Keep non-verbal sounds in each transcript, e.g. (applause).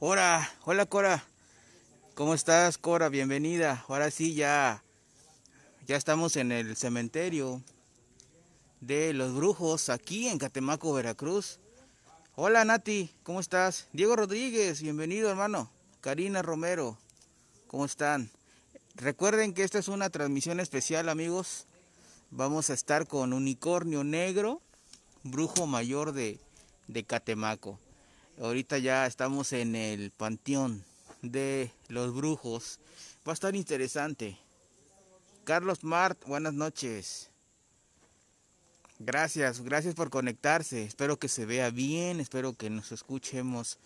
Hola, hola Cora. ¿Cómo estás, Cora? Bienvenida. Ahora sí ya ya estamos en el cementerio de los brujos aquí en Catemaco, Veracruz. Hola Nati, ¿cómo estás? Diego Rodríguez, bienvenido hermano. Karina Romero, ¿cómo están? Recuerden que esta es una transmisión especial amigos. Vamos a estar con Unicornio Negro, brujo mayor de, de Catemaco. Ahorita ya estamos en el panteón de los brujos. Va a estar interesante. Carlos Mart, buenas noches. Gracias, gracias por conectarse. Espero que se vea bien, espero que nos escuchemos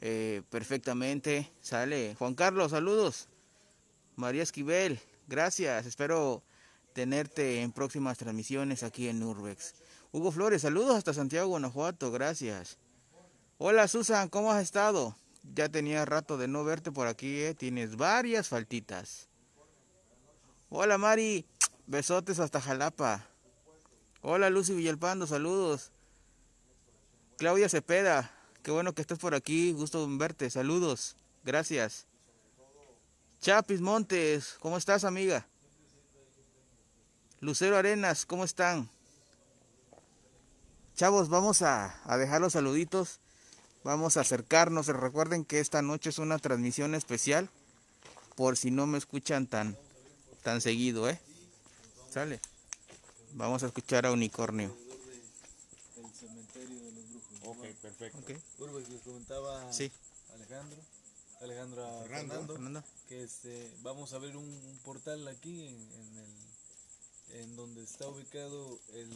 eh, perfectamente. Sale. Juan Carlos, saludos. María Esquivel, gracias. Espero tenerte en próximas transmisiones aquí en Urbex. Hugo Flores, saludos hasta Santiago, Guanajuato, gracias. Hola Susan, ¿cómo has estado? Ya tenía rato de no verte por aquí, ¿eh? tienes varias faltitas. Hola Mari, besotes hasta Jalapa. Hola Lucy Villalpando, saludos. Claudia Cepeda, qué bueno que estés por aquí, gusto verte, saludos, gracias. Chapis Montes, ¿cómo estás amiga? Lucero Arenas, ¿cómo están? Chavos, vamos a, a dejar los saluditos. Vamos a acercarnos. Recuerden que esta noche es una transmisión especial. Por si no me escuchan tan, tan seguido, ¿eh? Sale. Vamos a escuchar a Unicornio. El cementerio de los brujos. Ok, perfecto. Okay. Urbex les comentaba Sí. Alejandro, Alejandro a Fernando. Fernando, Fernando. que este, vamos a abrir un, un portal aquí en, en el, en donde está ubicado el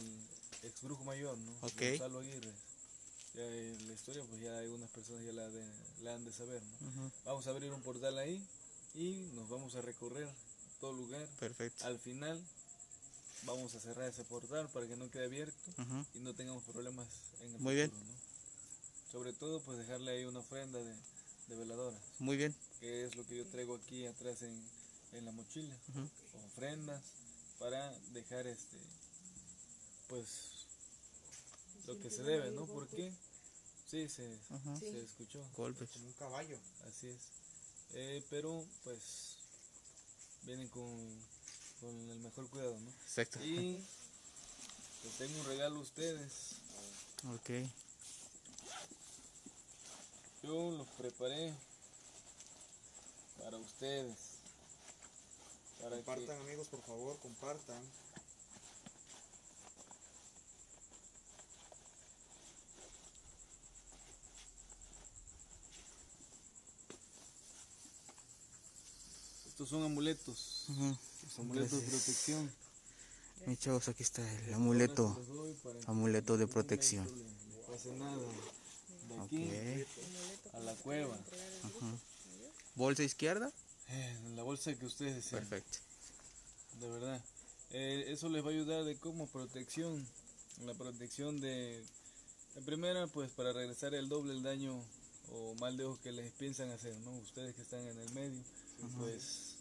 ex brujo mayor, ¿no? Ok. Gonzalo Aguirre. Ya, la historia, pues ya algunas personas ya la, de- la han de saber, ¿no? Vamos a abrir un portal ahí y nos vamos a recorrer todo lugar. Perfecto. Al final vamos a cerrar ese portal para que no quede abierto y no tengamos problemas en el Muy bien. Sobre todo, pues dejarle ahí una ofrenda de, de veladora, Muy bien. que es lo que yo traigo aquí atrás en, en la mochila. Ofrendas para dejar este, pues, lo que se debe, ¿no? Porque sí, se, Ajá. se escuchó, Golpes. Como un caballo. así es. Eh, pero, pues, vienen con, con el mejor cuidado, ¿no? Exacto. Y les tengo un regalo a ustedes. Ok. Yo los preparé para ustedes. Para Compartan amigos, por favor, compartan. Estos son amuletos. Los amuletos de protección. Mis chavos, aquí está el amuleto. Amuleto de protección. pase nada. De aquí a la cueva. Bolsa izquierda. Eh, la bolsa que ustedes desean. Perfecto. De verdad. Eh, eso les va a ayudar de como protección. La protección de... En primera, pues para regresar el doble el daño o mal de ojo que les piensan hacer, ¿no? Ustedes que están en el medio, pues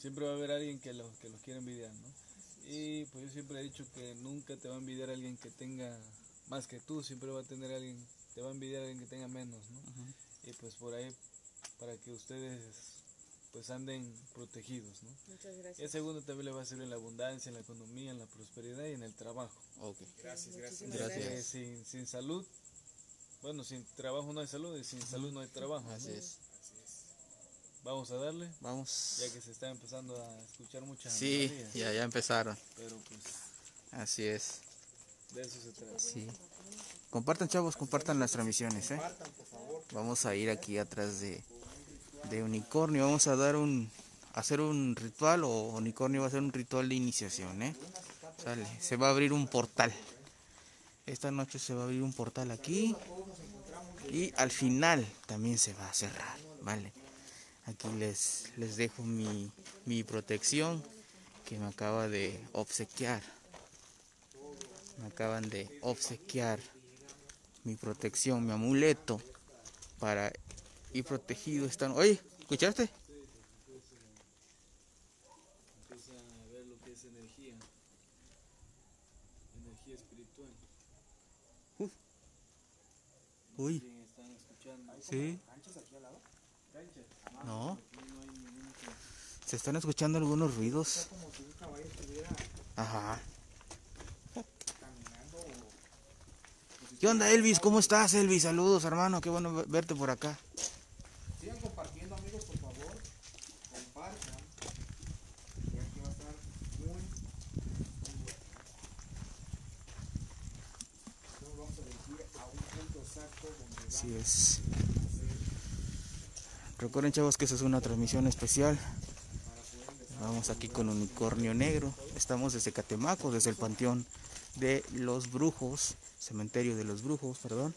siempre va a haber alguien que los, que los quiera envidiar, ¿no? Y pues yo siempre he dicho que nunca te va a envidiar alguien que tenga más que tú, siempre va a tener alguien, te va a envidiar alguien que tenga menos, ¿no? Y pues por ahí, para que ustedes pues anden protegidos, ¿no? Muchas Y el gracias. segundo también le va a servir en la abundancia, en la economía, en la prosperidad y en el trabajo. Ok. Gracias, gracias. Gracias. Eh, sin, sin salud, bueno, sin trabajo no hay salud y sin salud no hay trabajo. Así ¿no? es. Vamos a darle, Vamos. ya que se está empezando a escuchar muchas Sí, melodías, ya, ya empezaron. pero pues Así es. de eso se trata. Sí. Compartan, chavos, compartan las transmisiones, ¿eh? Vamos a ir aquí atrás de, de Unicornio. Vamos a dar un. hacer un ritual o Unicornio va a hacer un ritual de iniciación, ¿eh? Sale. Se va a abrir un portal. Esta noche se va a abrir un portal aquí. Y al final también se va a cerrar, ¿vale? Aquí les, les dejo mi, mi protección que me acaba de obsequiar. Me acaban de obsequiar mi protección, mi amuleto para ir protegido. Están... Oye, ¿escuchaste? Empieza a ver lo que es energía, energía espiritual. Uy, están escuchando. sí. Aquí No. Se están escuchando algunos ruidos. Ajá. ¿Qué onda, Elvis? ¿Cómo estás, Elvis? Saludos, hermano. Qué bueno ve- verte por acá. Sigan compartiendo amigos por favor. Compartan. Ya que va a estar muy, bueno. Vamos a dirigir a un punto exacto donde Así es. Recuerden, chavos, que esa es una transmisión especial. Vamos aquí con Unicornio Negro. Estamos desde Catemaco, desde el Panteón de los Brujos, Cementerio de los Brujos, perdón.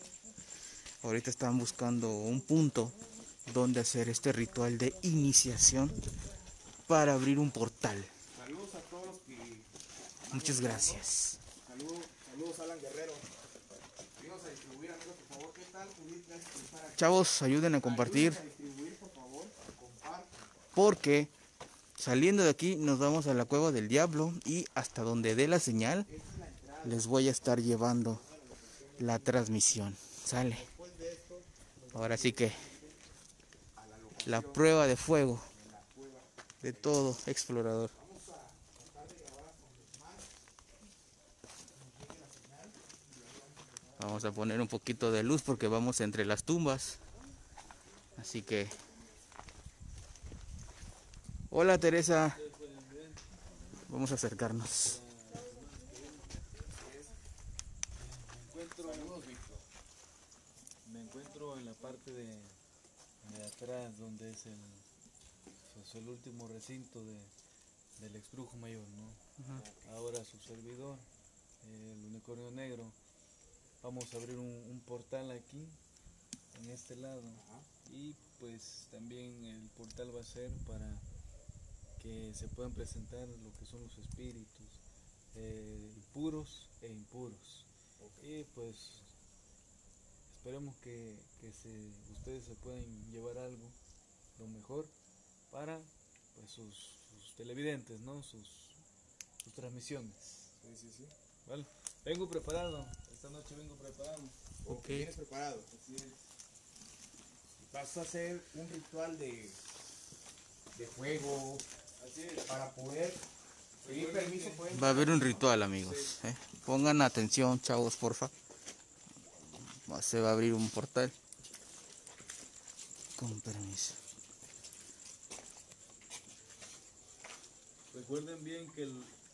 Ahorita están buscando un punto donde hacer este ritual de iniciación para abrir un portal. Saludos a todos Muchas gracias. Saludos, Alan Guerrero. Chavos, ayuden a compartir. Ayúdenos a distribuir por favor. Compartan. Porque saliendo de aquí nos vamos a la cueva del diablo y hasta donde dé la señal les voy a estar llevando la transmisión. Sale. Ahora sí que la prueba de fuego de todo explorador. Vamos a poner un poquito de luz porque vamos entre las tumbas. Así que Hola Teresa. Vamos a acercarnos. Me encuentro, en la parte de, de atrás donde es el, pues, el último recinto de, del ex brujo mayor, ¿no? Ahora su servidor, el unicornio negro. Vamos a abrir un, un portal aquí, en este lado. Y pues también el portal va a ser para que se puedan presentar lo que son los espíritus, eh, puros e impuros. Y pues esperemos que, que se, ustedes se puedan llevar algo, lo mejor, para pues, sus, sus televidentes, ¿no? sus, sus transmisiones. Sí, sí, sí. ¿vale? Vengo preparado, esta noche vengo preparado. Ok. ¿Vienes preparado? Vas a hacer un ritual de, de Así es. Para poder pedir permiso. Pueden Va a haber un ritual, amigos. ¿eh? Pongan atención, chavos, porfa. Se va a abrir un portal. Con permiso. Recuerden bien que el,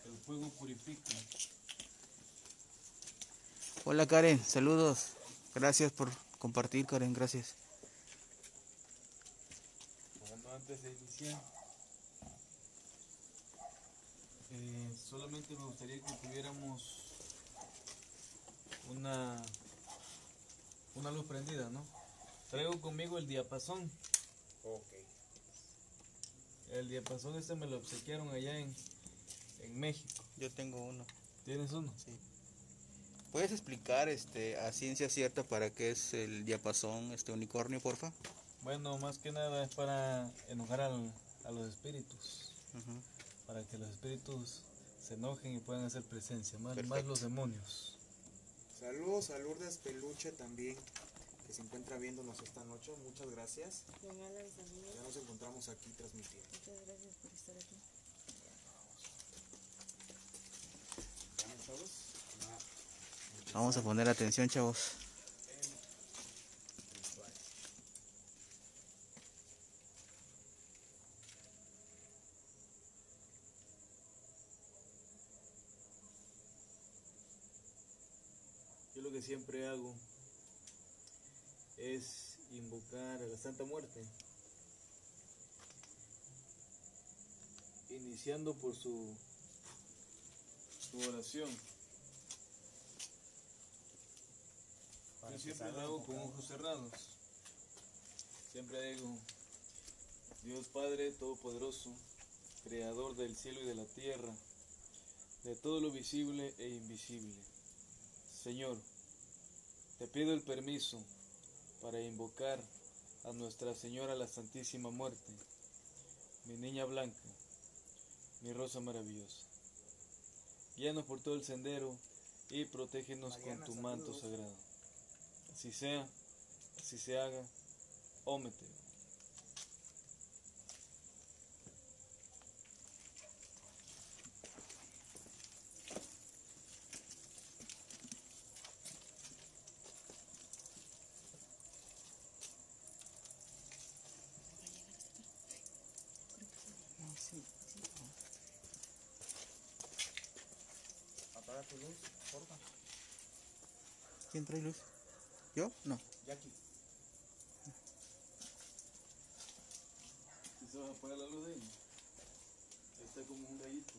el fuego purifica. Hola Karen, saludos. Gracias por compartir, Karen, gracias. Bueno, antes de iniciar, eh, solamente me gustaría que tuviéramos una, una luz prendida, ¿no? Traigo conmigo el diapasón. Ok. El diapasón este me lo obsequiaron allá en, en México. Yo tengo uno. ¿Tienes uno? ¿Puedes explicar este a ciencia cierta para qué es el diapasón, este unicornio, porfa? Bueno, más que nada es para enojar al- a los espíritus. Para que los espíritus se enojen y puedan hacer presencia. Más, los demonios. Saludos a Lourdes Peluche también, que se encuentra viéndonos esta noche. Muchas gracias. Don Alan, saludos. Ya nos encontramos aquí transmitiendo. Muchas gracias por estar aquí. Vamos a poner atención, chavos. Siempre hago es invocar a la Santa Muerte, iniciando por su, su oración. Yo siempre lo hago con ojos cerrados. Siempre digo, Dios Padre Todopoderoso, Creador del cielo y de la tierra, de todo lo visible e invisible. Señor, te pido el permiso para invocar a Nuestra Señora la Santísima Muerte, mi niña blanca, mi rosa maravillosa. Guíanos por todo el sendero y protégenos con tu manto saludos. sagrado. Así sea, así se haga, ómete. Tu luz, porfa. ¿Quién trae luz? ¿Yo? No. Jackie. Se va a apagar la luz de. Ahí está como un gallito.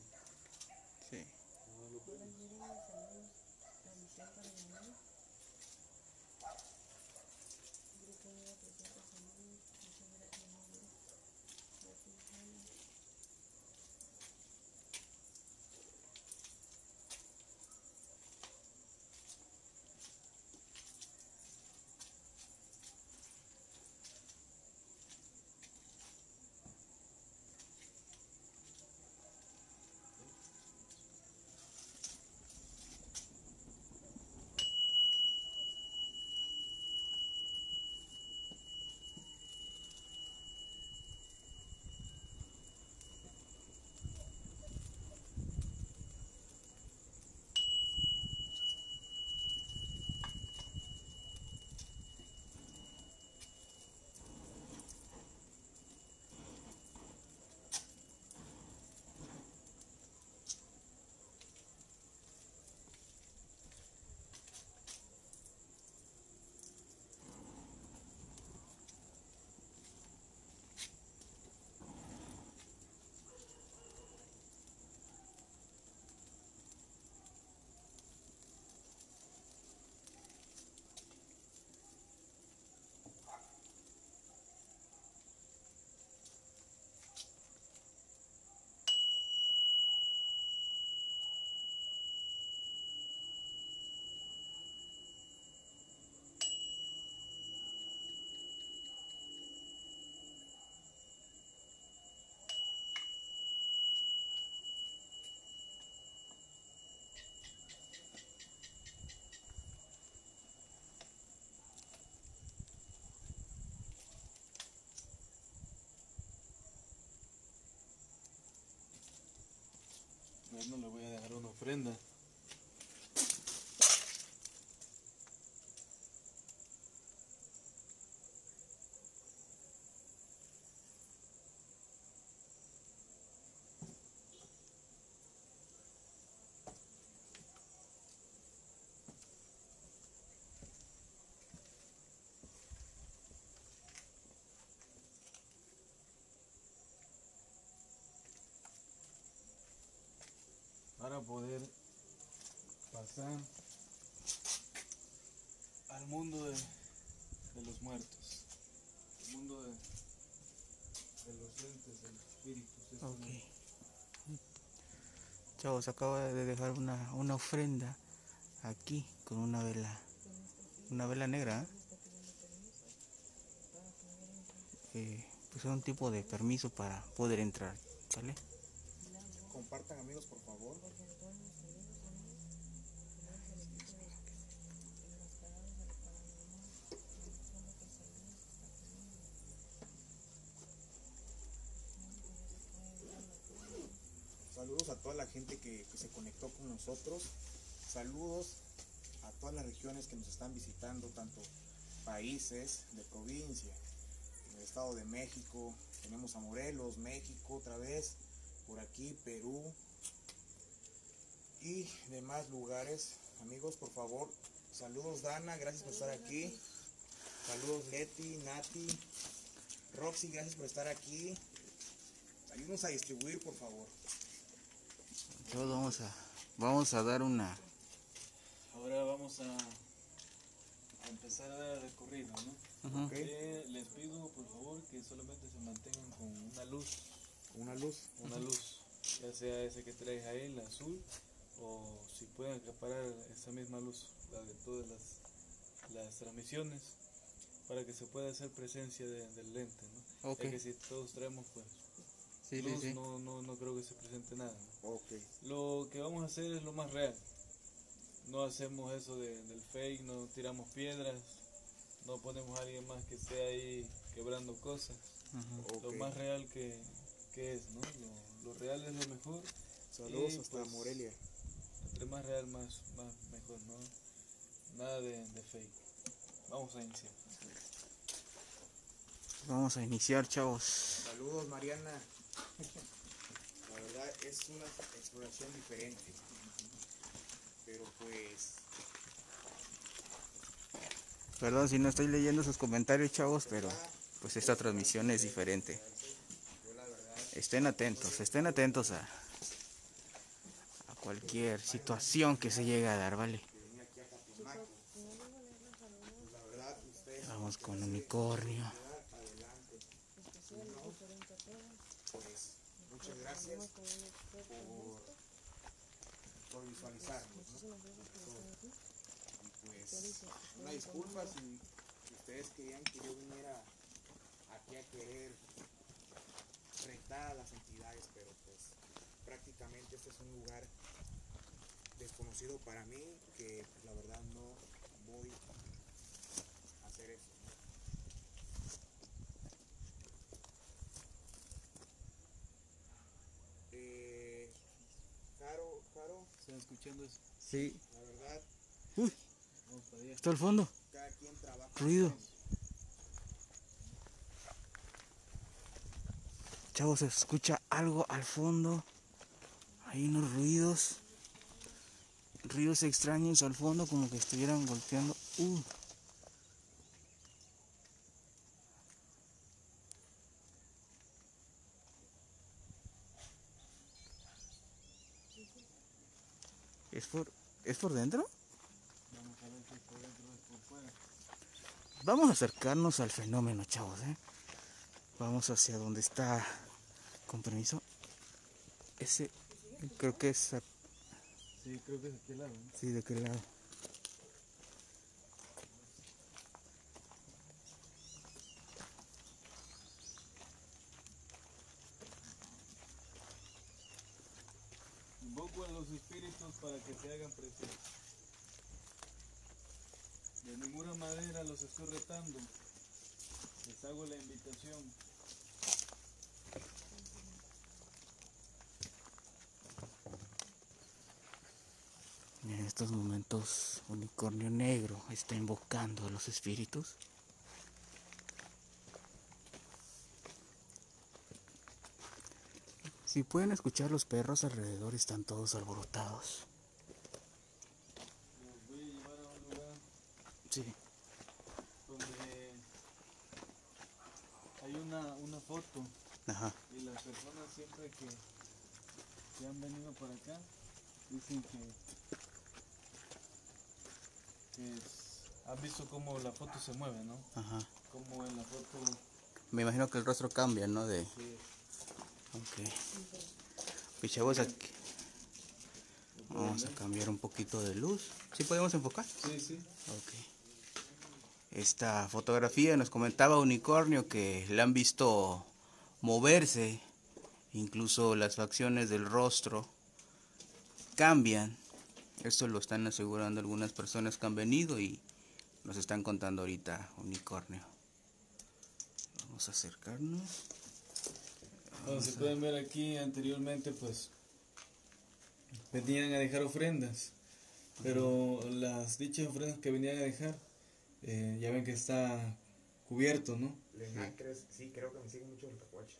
A él no le voy a dejar una ofrenda. Para poder pasar al mundo de, de los muertos, al mundo de, de los entes, de los espíritus. Chavos, acaba de dejar una, una ofrenda aquí con una vela. Una vela negra. ¿eh? Eh, pues es un tipo de permiso para poder entrar. ¿Sale? Compartan amigos, por favor. Saludos a toda la gente que, se conectó con nosotros. Saludos a todas las regiones que nos están visitando, tanto países de provincia, en el Estado de México, tenemos a Morelos, México otra vez, por aquí, Perú y demás lugares. Amigos, por favor, saludos Dana, gracias por estar aquí. Saludos Leti, Nati, Roxy, gracias por estar aquí. Ayúdenos a distribuir, por favor. Todos vamos a, vamos a dar una. Ahora vamos a, a empezar a dar el recorrido, ¿no? Eh, les pido por favor que solamente se mantengan con una luz, Una luz. una luz, ya sea ese que traes ahí, el azul, o si pueden acaparar esa misma luz, la de todas las, las transmisiones, para que se pueda hacer presencia de- del lente, ¿no? Ya que si todos traemos pues Sí, luz, sí. No, no, no creo que se presente nada. Lo que vamos a hacer es lo más real. No hacemos eso de- del fake, no tiramos piedras, no ponemos a alguien más que esté ahí quebrando cosas. Lo más real que, que es, ¿no? Lo, lo real es lo mejor. Saludos y, hasta pues, Morelia. Entre más real, más, más mejor, ¿no? Nada de, de fake. Vamos a iniciar. Vamos a iniciar, chavos. Saludos Mariana. La verdad es una exploración diferente. Pero pues Perdón si no estoy leyendo sus comentarios, chavos, pero pues esta transmisión es diferente. Estén atentos, estén atentos a, a cualquier situación que se llegue a dar, ¿vale? Vamos con unicornio. pues muchas gracias por, visualizarnos, ¿no? Y pues una disculpa si ustedes querían que yo viniera aquí a querer retar a las entidades, pero pues prácticamente este es un lugar desconocido para mí que pues, la verdad no voy a hacer eso. Eh, Caro, Caro, ¿Están escuchando eso? Sí. la verdad, Vamos para allá. Está al fondo. cada quien trabaja. Ruido. Chavos, se escucha algo al fondo. Hay unos ruidos. Ruidos extraños al fondo, como que estuvieran golpeando. Uh. ¿Es por, ¿Es por dentro? Vamos a acercarnos al fenómeno, chavos, ¿eh? Vamos hacia donde está, con permiso, ese, creo que es, a- Sí, creo que es de aquel lado. ¿no? sí, de aquel lado. Invoco a los espíritus para que se hagan presentes. De ninguna manera los estoy retando. Les hago la invitación. En estos momentos, Unicornio Negro está invocando a los espíritus. Si pueden escuchar los perros alrededor, están todos alborotados. Los voy a llevar a un lugar Sí. donde hay una, una foto Ajá. y las personas siempre que, que han venido por acá dicen que, que es- visto cómo la foto se mueve, ¿no? Ajá. Cómo en la foto Me imagino que el rostro cambia, ¿no? De. se, Ok. Chavos, aquí. Vamos a cambiar un poquito de luz. ¿Sí podemos enfocar? Sí, sí. Ok. Esta fotografía nos comentaba Unicornio que le han visto moverse, incluso las facciones del rostro cambian. Esto lo están asegurando algunas personas que han venido y nos están contando ahorita Unicornio. Vamos a acercarnos. Como se pueden ver aquí anteriormente, pues venían a dejar ofrendas, pero las dichas ofrendas que venían a dejar, eh, ya ven que está cubierto, ¿no? Sí, creo que me siguen mucho los capuachos.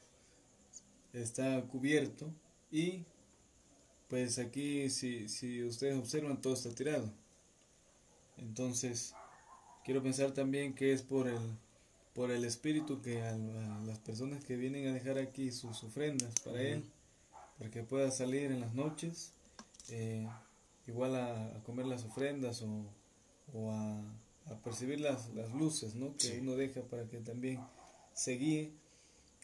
Está cubierto y pues aquí si, si ustedes observan todo está tirado. Entonces quiero pensar también que es por el por el espíritu que a, las personas que vienen a dejar aquí sus ofrendas para él, para que pueda salir en las noches, eh, igual a, a comer las ofrendas o, o a, a percibir las, las luces ¿no? que Sí. uno deja para que también se guíe,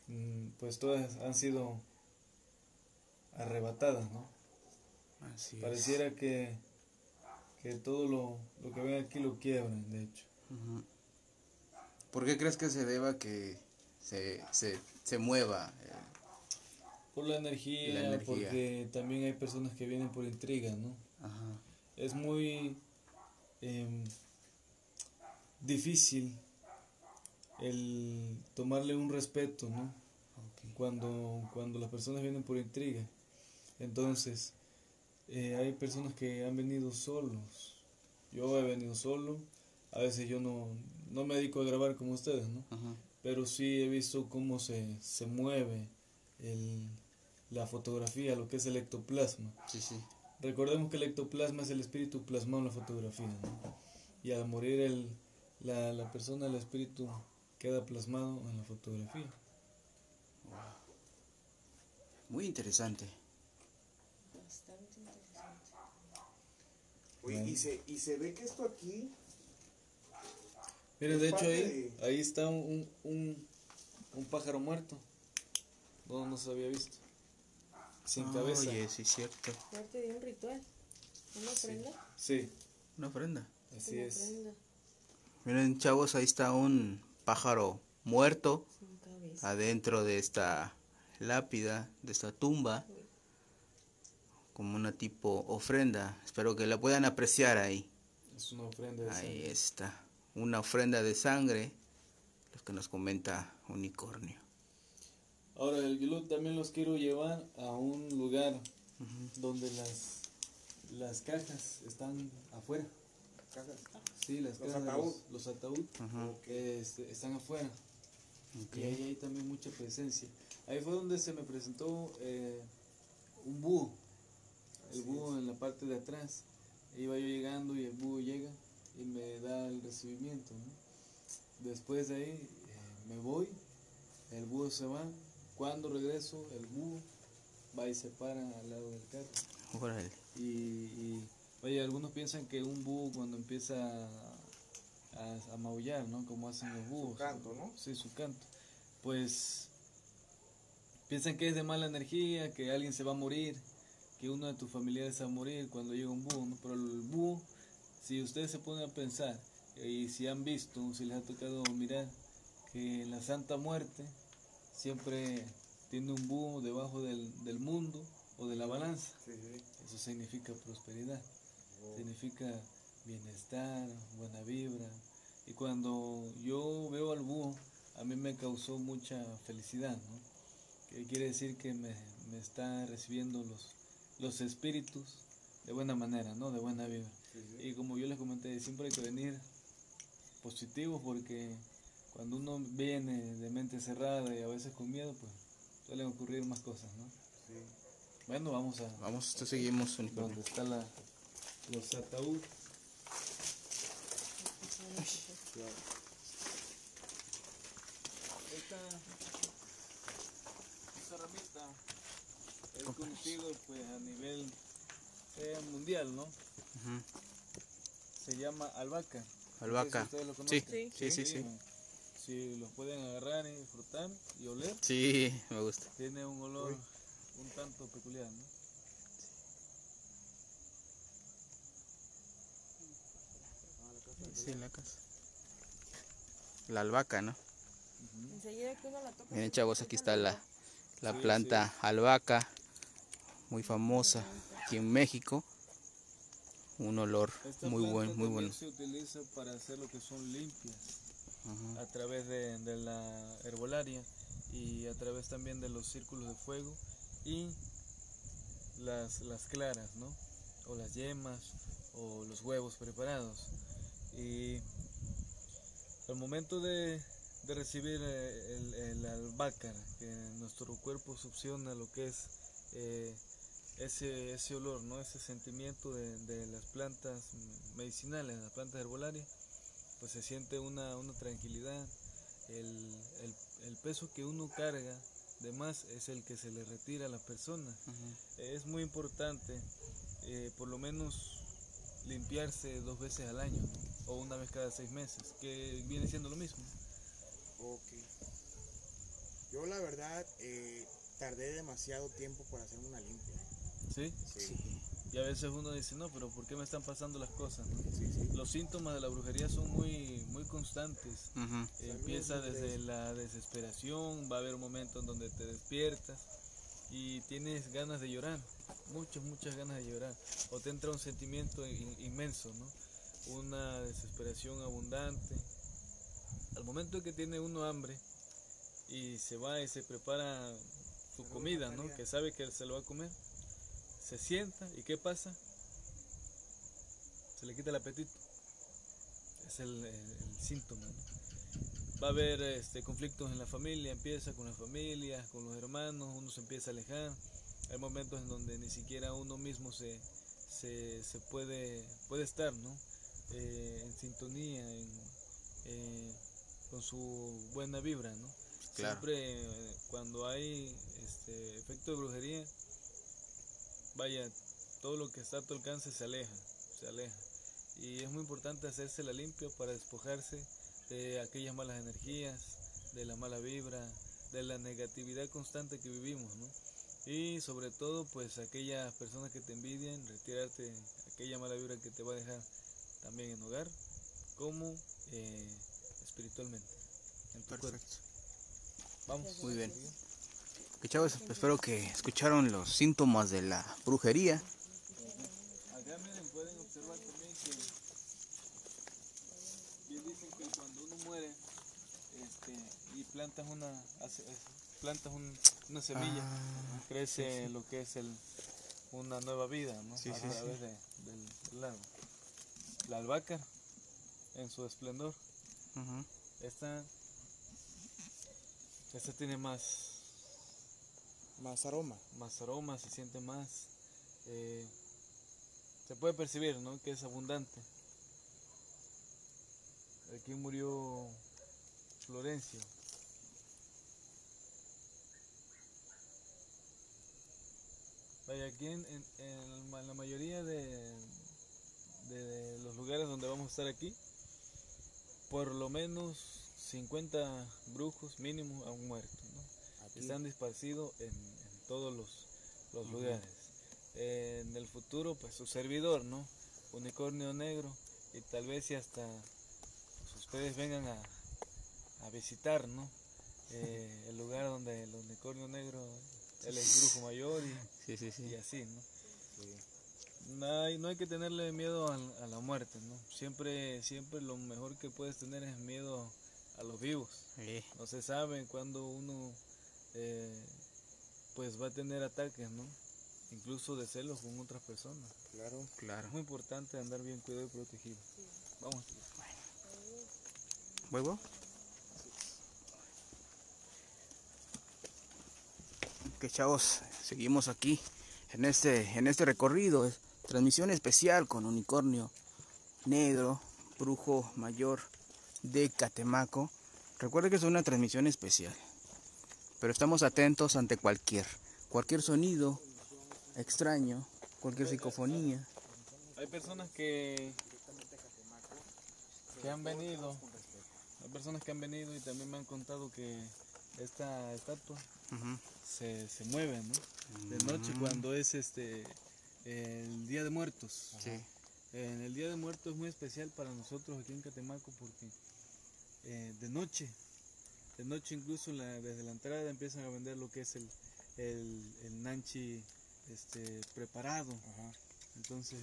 mm, pues todas han sido arrebatadas, ¿no? Así es. Pareciera que, que todo lo, lo que ven aquí lo quiebran, de hecho. ¿Por qué crees que se deba que se, se, se mueva? eh? Por la energía, La energía. porque también hay personas que vienen por intriga, ¿no? Ajá. Es muy em, difícil el tomarle un respeto, ¿no? Cuando, cuando las personas vienen por intriga. Entonces, eh, hay personas que han venido solos. Yo he venido solo. A veces yo no, no me dedico a grabar como ustedes, ¿no? Ajá. pero sí he visto cómo se, se mueve el, la fotografía, lo que es el ectoplasma. Sí, sí. Recordemos que el ectoplasma es el espíritu plasmado en la fotografía. ¿no? Y al morir el, la, la persona, el espíritu queda plasmado en la fotografía. Muy interesante. Bastante interesante. Oye, y, se, y se ve que esto aquí, Mira, Es de hecho ahí, de- ahí está un, un, un pájaro muerto. No, no se había visto. Sin cabeza. Oye, sí, cierto. Parte de un ritual. Una ofrenda. Sí, Una ofrenda. así Una es. ofrenda Miren, chavos, ahí está un pájaro muerto sin cabeza. adentro de esta lápida, de esta tumba, como una tipo ofrenda. Espero que la puedan apreciar ahí. Es una ofrenda de Ahí sangre. está. Una ofrenda de sangre, los que nos comenta Unicornio. Ahora, yo lo- también los quiero llevar a un lugar donde las, las cajas están afuera. cajas, Sí, las Los cajas, ataúd. los, los ataúd este, están afuera. Y ahí hay también mucha presencia. Ahí fue donde se me presentó eh, un búho. El búho en la parte de atrás. Iba yo llegando y el búho llega y me da el recibimiento. ¿no? Después de ahí eh, me voy, el búho se va. Cuando regreso, el búho va y se para al lado del carro. Órale. Y, y, oye, algunos piensan que un búho cuando empieza a, a, a maullar, ¿no? Como hacen los búhos. canto, ¿no? Sí, su canto. Pues piensan que es de mala energía, que alguien se va a morir, que uno de tus familiares va a morir cuando llega un búho, ¿no? Pero el búho, si ustedes se ponen a pensar, eh, y si han visto, si les ha tocado mirar, que la Santa Muerte siempre tiene un búho debajo del, del mundo o de la balanza. sí, sí. Eso significa prosperidad, significa bienestar, buena vibra. Y cuando yo veo al búho, a mí me causó mucha felicidad, ¿no? Que quiere decir que me, me está recibiendo los, los espíritus de buena manera, ¿no? De buena vibra. Y como yo les comenté, siempre hay que venir positivos porque cuando uno viene de mente cerrada y a veces con miedo, pues suelen ocurrir más cosas, ¿no? Sí. Bueno, vamos a, Vamos, esto seguimos, donde está la, los ataúd. Esta, esta ramita es conocido pues a nivel eh, mundial, ¿no? Se llama albahaca. Albahaca. No sé si ustedes lo Sí, conocen. sí, sí, sí. Si los pueden agarrar y disfrutar y oler, Sí, me gusta. tiene un olor un tanto peculiar, ¿no? Sí, la casa. La albahaca, ¿no? Enseguida que uno la toca. Miren, chavos, aquí está la, la Sí, planta albahaca, muy famosa aquí en México. Un olor Esta muy planta buen, muy bueno. se utiliza para hacer lo que son limpias Ajá. a través de, de la herbolaria y a través también de los círculos de fuego y las, las claras, ¿no? O las yemas o los huevos preparados. Y al momento de, de recibir eh, el, el albahaca, que nuestro cuerpo succiona lo que es eh, ese, ese olor, ¿no? ese sentimiento de, de las plantas medicinales, las plantas herbolarias, pues se siente una, una tranquilidad. El, el, el peso que uno carga de más es el que se le retira a la persona. Es muy importante, eh, por lo menos, limpiarse dos veces al año ¿no? o una vez cada seis meses, que viene siendo lo mismo. Ok. Yo la verdad eh, tardé demasiado tiempo para hacer una limpia. ¿Sí? Sí. Y a veces uno dice, no, pero ¿por qué me están pasando las cosas? no?". Sí, sí. Los síntomas de la brujería son muy, muy constantes. Empieza desde la desesperación, va a haber un momento en donde te despiertas y tienes ganas de llorar, muchas, muchas ganas de llorar. O te entra un sentimiento in- inmenso, ¿no? Una desesperación abundante. Al momento que tiene uno hambre y se va y se prepara su comida, ¿no? Que sabe que se lo va a comer, se sienta y ¿qué pasa? Se le quita el apetito. Es el, el- el síntoma, ¿no? va a haber este, conflictos en la familia, empieza con la familia, con los hermanos, uno se empieza a alejar, hay momentos en donde ni siquiera uno mismo se, se, se puede, puede estar, ¿no? Eh, en sintonía, en, eh, con su buena vibra, ¿no? Claro. Siempre eh, cuando hay este efecto de brujería, vaya, todo lo que está a tu alcance se aleja, se aleja. Y es muy importante hacerse la limpia para despojarse de aquellas malas energías, de la mala vibra, de la negatividad constante que vivimos, ¿no? Y sobre todo, pues aquellas personas que te envidian, retirarte aquella mala vibra que te va a dejar también en hogar, como eh, espiritualmente. En tu cuerpo. Perfecto. Vamos. Muy bien. Que chavos, espero que escucharon los síntomas de la brujería. Acá miren, pueden observar también que bien dicen que cuando uno muere este, y plantas una plantas un- una semilla, Ah, crece lo que es el, una nueva vida, ¿no? Sí, a sí, través de- del, árbol. La albahaca en su esplendor, Ujú. esta, esta tiene más Más aroma. más aroma, se siente más. eh, se puede percibir, ¿no? Que es abundante. Aquí murió Florencio. Aquí en, en- en la mayoría de, de los lugares donde vamos a estar aquí, por lo menos 50 brujos mínimo han muerto, están disparcidos en, en todos los, los lugares. en el futuro, pues su servidor, ¿no? Unicornio negro, y tal vez si hasta pues, ustedes vengan a, a visitar, ¿no? Eh, el lugar donde el unicornio negro, él es brujo mayor y, Sí, sí, sí. y así, ¿no? No hay, no hay que tenerle miedo a, la muerte, ¿no? Siempre, siempre lo mejor que puedes tener es miedo a los vivos. No se sabe cuándo uno eh, pues va a tener ataques, ¿no? Incluso de celos con otras personas. Claro. claro. Es muy importante andar bien cuidado y protegido. Vamos. ¿Huevo? Que chavos, seguimos aquí en este, en este recorrido. es Transmisión especial con Unicornio Negro, Brujo Mayor de Catemaco. Recuerda que es una transmisión especial. Pero estamos atentos ante cualquier, cualquier sonido extraño, cualquier psicofonía. Hay personas que, que han venido, hay personas que han venido y también me han contado que esta estatua se, se mueve, ¿no? De noche cuando es este el Día de Muertos. Sí. En el Día de Muertos es muy especial para nosotros aquí en Catemaco porque eh, de noche, de noche incluso la- desde la entrada empiezan a vender lo que es el, el, el nanchi este, preparado. Entonces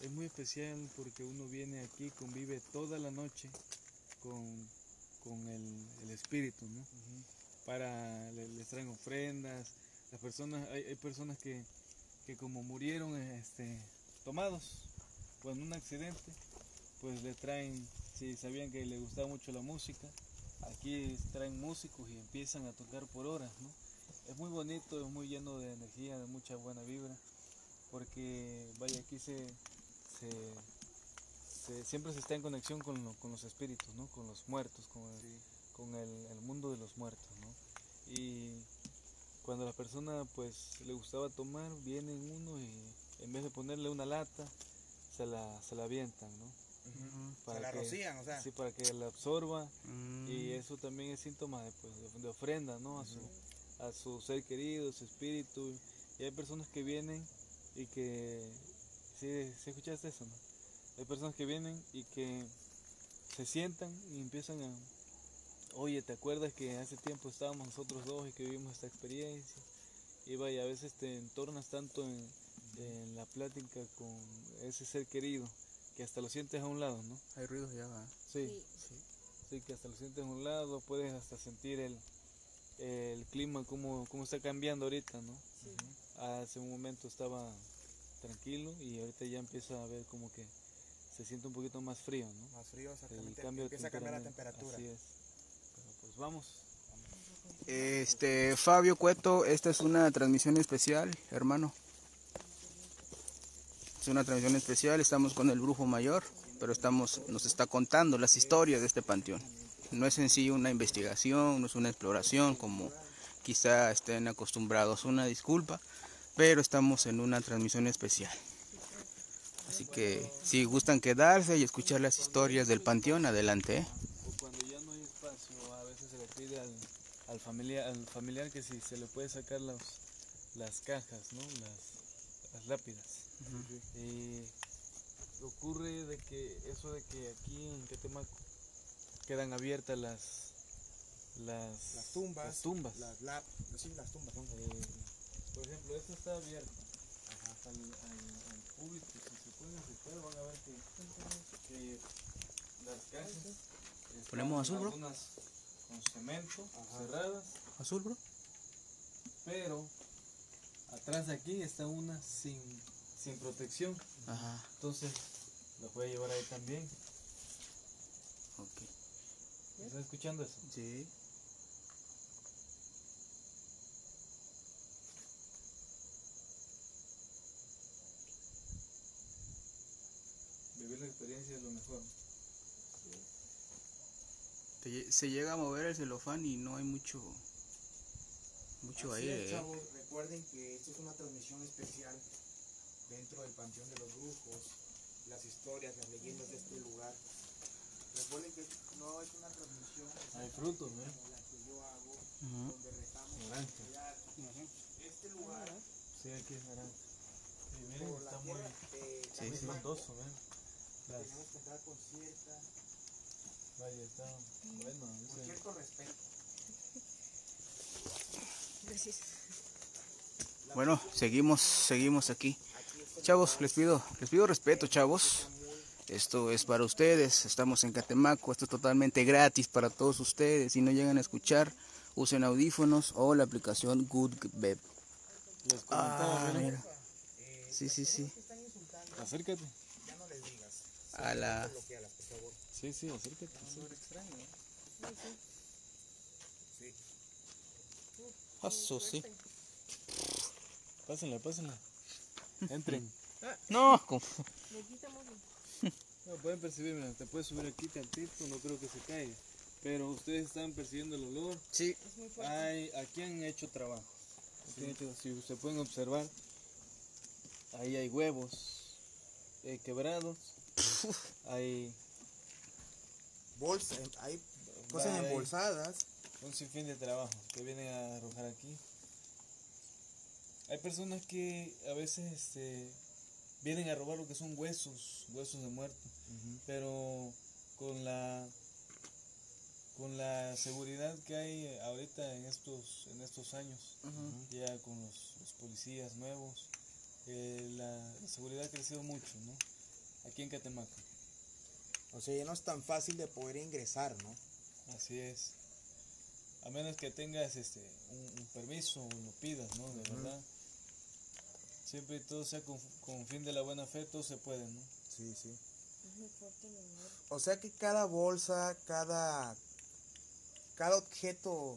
es muy especial porque uno viene aquí, convive toda la noche con, con el, el espíritu, ¿no? Para, le- les traen ofrendas, las personas, hay, hay personas que, que como murieron este, tomados o en un accidente, pues le traen, si sabían que le gustaba mucho la música, aquí traen músicos y empiezan a tocar por horas, ¿no? Es muy bonito, es muy lleno de energía, de mucha buena vibra, porque vaya, aquí se, se- se- siempre se está en conexión con, lo- con los espíritus, ¿no? Con los muertos, con el, con el, el mundo de los muertos, ¿no? Y cuando la persona pues le gustaba tomar, vienen uno y en vez de ponerle una lata, se la, se la avientan, ¿no? Se la que- rocían, o sea. Sí, para que la absorba Mm. y eso también es síntoma de, pues, de- de ofrenda, ¿no? A su, a su ser querido, su espíritu. Y hay personas que vienen y que... ¿Sí, sí escuchaste eso, no? Hay personas que vienen y que se sientan y empiezan a... Oye, ¿te acuerdas que hace tiempo estábamos nosotros dos y que vivimos esta experiencia? Y vaya, a veces te entornas tanto en, en la plática con ese ser querido que hasta lo sientes a un lado, ¿no? Hay ruidos ya, ¿va? Sí, sí, que hasta lo sientes a un lado, puedes hasta sentir el, el clima, cómo, cómo está cambiando ahorita, ¿no? Hace un momento estaba tranquilo y ahorita ya empieza a ver como que se siente un poquito más frío, ¿no? Más frío, El exactamente. de Empieza a cambiar la temperatura. Así es. Pero pues vamos. Este, Fabio Cueto, esta es una transmisión especial, hermano. Es una transmisión especial, estamos con el brujo mayor, pero estamos, nos está contando las historias de este panteón. No es en sí una investigación, no es una exploración como quizá estén acostumbrados. Una disculpa, pero estamos en una transmisión especial. Así que si gustan quedarse y escuchar las historias del panteón, adelante. ¿eh? Cuando ya no hay espacio, a veces se le pide al, familiar, que si se le puede sacar las cajas, ¿no? las, las lápidas. Y ocurre de que eso de que aquí en Catemaco quedan abiertas las las, Las tumbas. las tumbas. Las, lap- sí, las tumbas. ¿no? Eh, por ejemplo, esta está abierta al, al- al público. Si se pueden acercar, van a ver que, que las están ¿Ponemos azul, bro? algunas con cemento cerradas, ¿Azul, bro? pero atrás de aquí está una sin, sin protección. Ajá, Entonces, la voy a llevar ahí también. ok. ¿Estás escuchando eso? Sí. Vivir la experiencia es lo mejor. Se llega a mover el celofán y no hay mucho mucho Así aire. es, ¿eh? chavos. Recuerden que esto es una transmisión especial dentro del Panteón de los Brujos, las historias, las leyendas de este lugar. Recuerden que no es una transmisión Hay frutos, ¿no? como la que yo hago, donde rezamos Naranja. cuidar este lugar Sí, aquí es naranja. Y miren, está muy de Sí. Las, tenemos que andar con cierta, vaya, está bueno. con cierto respeto. Gracias. Bueno, seguimos seguimos aquí. Chavos, les pido les pido respeto, chavos. Esto es para ustedes, estamos en Catemaco, esto es totalmente gratis para todos ustedes. Si no llegan a escuchar, usen audífonos o la aplicación GoodBeb. Les Ah, mira. Sí, sí, sí. Acércate. Ya no les digas. A la Bloquealas, por favor. Sí, sí, acércate. Paso, sí. Pásenla, pásenla. Entren. (laughs) No. (laughs) No, pueden percibir, mira, te puedes subir aquí tantito, no creo que se caiga. Pero ustedes están percibiendo el olor. sí. Es muy fuerte. Hay, aquí han hecho trabajo. Aquí han hecho- si se pueden observar, ahí hay huevos eh, quebrados. (laughs) Hay Bolsa, hay cosas embolsadas. un sinfín de trabajo que vienen a arrojar aquí. Hay personas que a veces este, vienen a robar lo que son huesos, huesos de muerto, pero con la con la seguridad que hay ahorita en estos en estos años, ya con los, los policías nuevos, eh, la, la seguridad ha crecido mucho, ¿no? Aquí en Catemaco, O sea, ya no es tan fácil de poder ingresar, ¿no? así es. A menos que tengas este un, un permiso o lo pidas, ¿no? De verdad. Siempre y todo sea con, con fin de la buena fe, todo se puede, ¿no? Sí, sí. Es muy fuerte el olor. O sea que cada bolsa, cada, cada objeto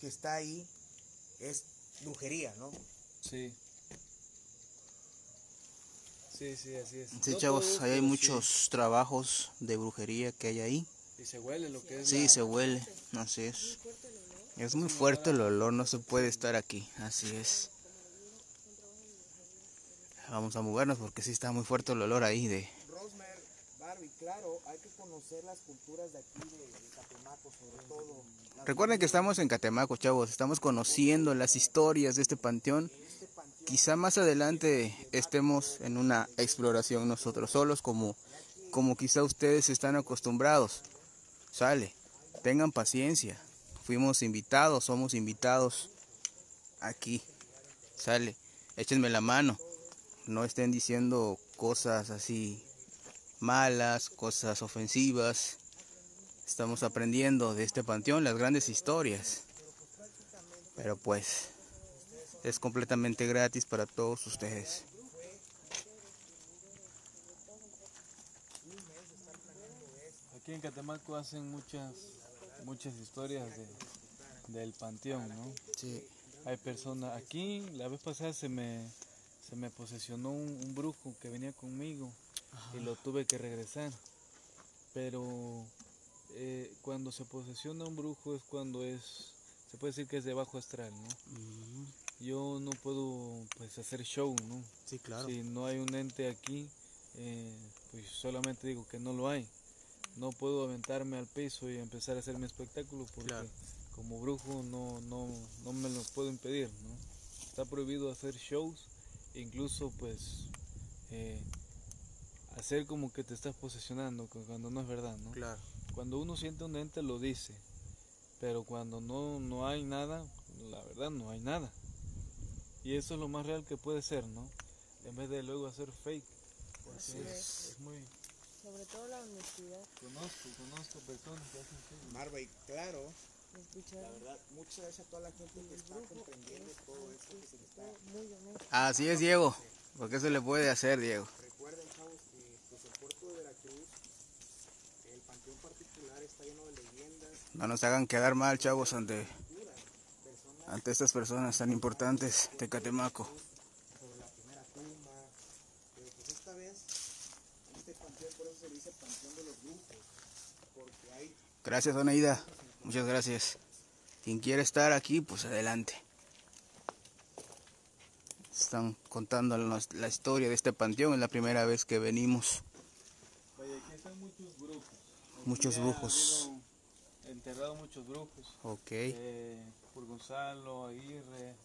que está ahí es brujería, ¿no? Sí. Sí, sí, así es. Sí, No chavos, ahí hay sí. muchos trabajos de brujería que hay ahí. Y se huele lo que es Sí, la- se huele, así es. Muy fuerte el olor. Es muy fuerte el olor, no se puede estar aquí, así es. Vamos a movernos porque sí está muy fuerte el olor ahí de... Rosmer, Barbie, claro, hay que conocer las culturas de aquí, de, de Catemaco, sobre todo. las Recuerden que estamos en Catemaco, chavos, estamos conociendo las historias de este panteón. Quizá más adelante estemos en una exploración nosotros solos como, como quizá ustedes están acostumbrados. Sale, tengan paciencia. Fuimos invitados, somos invitados aquí. Sale, échenme la mano. No estén diciendo cosas así malas, cosas ofensivas. Estamos aprendiendo de este panteón las grandes historias. Pero pues es completamente gratis para todos ustedes. Aquí en Catemaco hacen muchas muchas historias de, del panteón, ¿no? Sí. Hay personas aquí, la vez pasada se me se me posesionó un, un brujo que venía conmigo y lo tuve que regresar. Pero eh, cuando se posesiona un brujo es cuando es, se puede decir que es de bajo astral, ¿no? Yo no puedo pues hacer show, ¿no? Sí, claro. Si no hay un ente aquí, eh, pues solamente digo que no lo hay. No puedo aventarme al piso y empezar a hacer mi espectáculo porque Claro. como brujo no, no, no me lo puedo impedir, ¿no? Está prohibido hacer shows, incluso pues eh, hacer como que te estás posesionando cu- cuando no es verdad, ¿no? Claro. Cuando uno siente un ente lo dice, pero cuando no, no hay nada, la verdad no hay nada. Y eso es lo más real que puede ser, ¿no? En vez de luego hacer fake. porque Así es, es muy... Sobre todo la honestidad Conozco, conozco personas que hacen fake. Marva, y claro, la verdad, muchas gracias a toda la gente que está comprendiendo todo esto que se le está. Así es, Diego. Porque eso le puede hacer, Diego. Recuerden, chavos, que pues, el puerto de Veracruz, el panteón particular está lleno de leyendas, No nos hagan quedar mal, chavos, ante, ante estas personas tan importantes de Catemaco. sobre la primera tumba. Pero pues esta vez, este panteón, por eso se dice panteón de los brujos, porque hay Gracias, Oneida. Muchas gracias. Quien quiera estar aquí, pues adelante. Están contándonos la historia de este panteón. Es la primera vez que venimos. Vaya, aquí están muchos brujos. Aquí Muchos brujos. Enterrados muchos brujos. Ok. Eh, por Gonzalo Aguirre,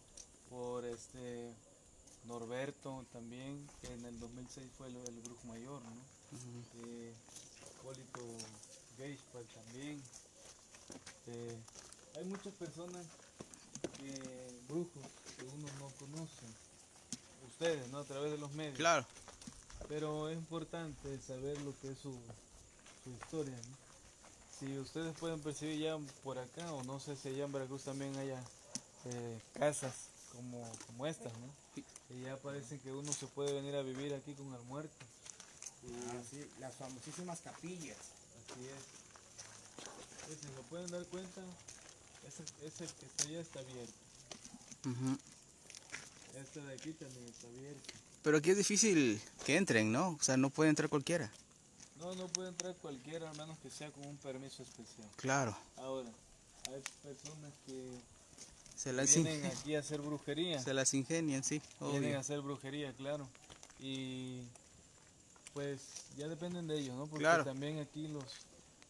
por este Norberto también, que en el 2006 fue el, el brujo mayor, ¿no? Eh, Hipólito Geispal también. Eh, hay muchas personas, que, brujos, que uno no conoce. Ustedes, ¿no? A través de los medios. Claro. Pero es importante saber lo que es su, su historia. ¿no? Si ustedes pueden percibir ya por acá, o no sé si allá en Veracruz también haya eh, casas como, como estas, ¿no? Y ya parece que uno se puede venir a vivir aquí con el muerto. Y así, las famosísimas capillas. así es. Y si se pueden dar cuenta, ese, ese que está allá está abierto. Ujú. Este de aquí también está abierto. Pero aquí es difícil que entren, ¿no? O sea, no puede entrar cualquiera. No, no puede entrar cualquiera, a menos que sea con un permiso especial. Claro. Ahora, hay personas que Se las, vienen aquí a hacer brujería. se las ingenian, sí. Vienen a Obvio. hacer brujería, claro. Y pues ya dependen de ellos, ¿no? Porque Claro. también aquí los,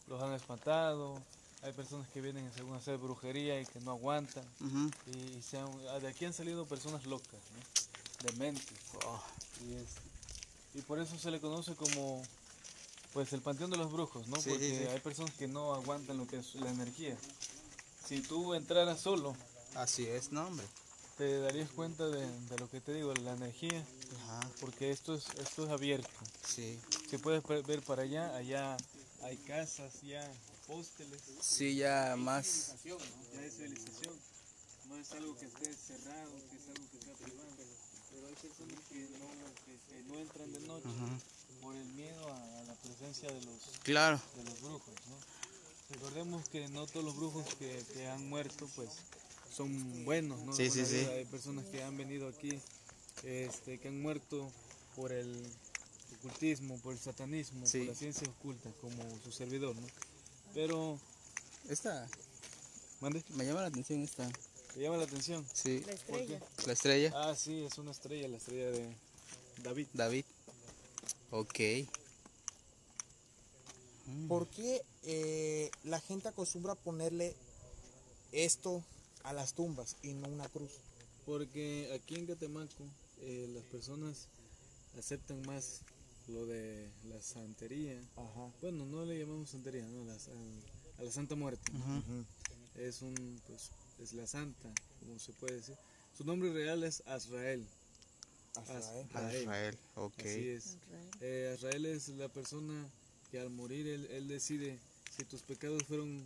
los han espantado. Hay personas que vienen según hacer brujería y que no aguantan. Y, se han- ah, de aquí han salido personas locas, ¿no? Dementes. Oh, Y, es, y por eso se le conoce como pues el panteón de los brujos, ¿no? Sí, Porque sí, sí. hay personas que no aguantan lo que es la energía. Si tú entraras solo, así es, no, hombre. te darías cuenta de, de lo que te digo, la energía, Ajá. porque esto es, esto es abierto. Sí. Si puedes ver para allá, allá hay casas, ya hósteles, Sí, ya más. ya es civilización. No es algo que esté cerrado, que es algo que sea privado. Pero hay personas que no, que- que no entran de noche por el miedo a, a la presencia de los, Claro. de los brujos, ¿no? Recordemos que no todos los brujos que, que han muerto, pues, son buenos, ¿no? Sí, sí, sí. Hay personas que han venido aquí, este, que han muerto por el ocultismo, por el satanismo, Sí. por la ciencia oculta, como su servidor, ¿no? Pero, Esta, mande, me llama la atención esta. ¿te llama la atención? Sí. La estrella. La estrella. Ah, sí, es una estrella, la estrella de David. David. Ok. Mm. ¿Por qué eh, la gente acostumbra ponerle esto a las tumbas y no una cruz? Porque aquí en Catemaco eh, las personas aceptan más lo de la santería. Ajá. Bueno, no le llamamos santería, ¿no? La san- a la Santa Muerte. Es un, pues, es la Santa, como se puede decir. Su nombre real es Azrael. Azrael. Ok. Así es. Israel. Eh, Azrael es la persona que al morir él, él decide si tus pecados fueron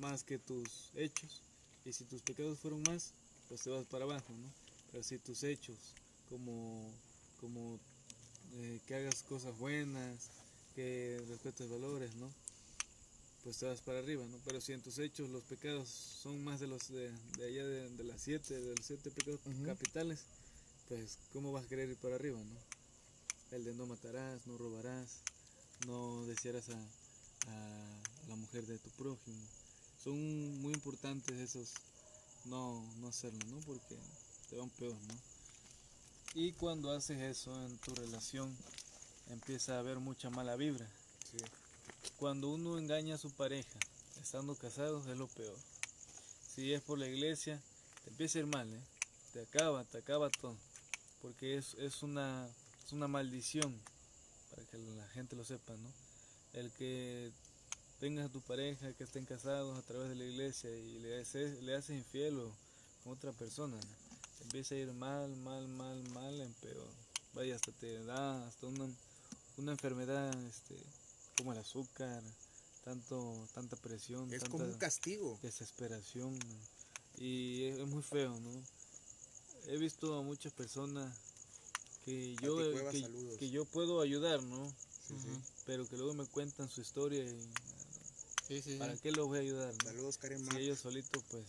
más que tus hechos y si tus pecados fueron más, pues te vas para abajo, ¿no? Pero si tus hechos, como, como eh, que hagas cosas buenas, que respetes valores, ¿no? Pues te vas para arriba, ¿no? Pero si en tus hechos los pecados son más de los de, de allá de, de las siete, de los siete pecados capitales, pues, ¿cómo vas a querer ir para arriba, no? El de no matarás, no robarás, no desearás a, a la mujer de tu prójimo. Son muy importantes esos no, no hacerlo, ¿no? Porque te van peor, ¿no? Y cuando haces eso en tu relación, empieza a haber mucha mala vibra. Cuando uno engaña a su pareja, estando casados, es lo peor. Si es por la iglesia, te empieza a ir mal, ¿eh? Te acaba, te acaba todo. Porque es, es, una, es una maldición, para que la gente lo sepa, ¿no? El que tengas a tu pareja, que estén casados a través de la iglesia y le haces, le haces infiel o con otra persona, ¿no? Empieza a ir mal, mal, mal, mal, en peor. Vaya, hasta te da hasta una, una enfermedad este, como el azúcar, tanto, tanta presión, Es tanta como un castigo. desesperación ¿no? y es, es muy feo, ¿no? He visto a muchas personas que yo, Cuevas, que, yo puedo ayudar, ¿no? Sí, sí. Pero que luego me cuentan su historia y Sí, sí, ¿para qué los voy a ayudar? Saludos, Karen Si Mac. ellos solitos pues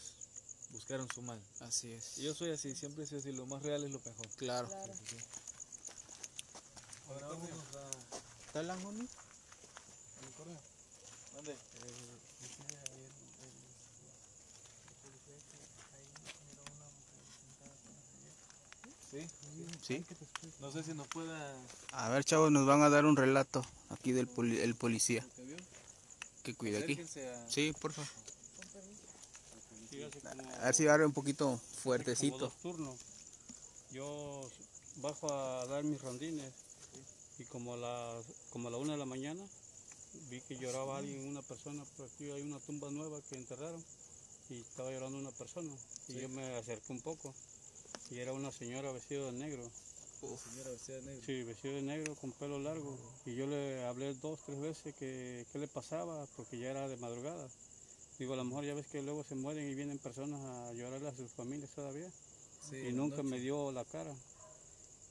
buscaron su mal. Así es. Y yo soy así, siempre sido así, lo más real es lo mejor. Claro. Claro. Ahora vámonos a... ¿Está el Angoni? ¿Dónde? Sí, Sí. no sé si nos pueda... A ver, chavos, nos van a dar un relato aquí del poli- el policía ¿Qué que cuida aquí. A- Sí, por favor. Como- A ver si abre un poquito como fuertecito. dos turnos. Yo bajo a dar mis rondines y como a la, como a la una de la mañana vi que lloraba alguien, una persona, por aquí hay una tumba nueva que enterraron y estaba llorando una persona y yo me acerqué un poco y era una señora vestida de negro, Señora vestida de negro. sí, vestida de negro con pelo largo y yo le hablé dos, tres veces que qué le pasaba porque ya era de madrugada. Digo, a lo mejor ya ves que luego se mueren y vienen personas a llorarle a sus familias todavía Sí, y nunca me dio la cara.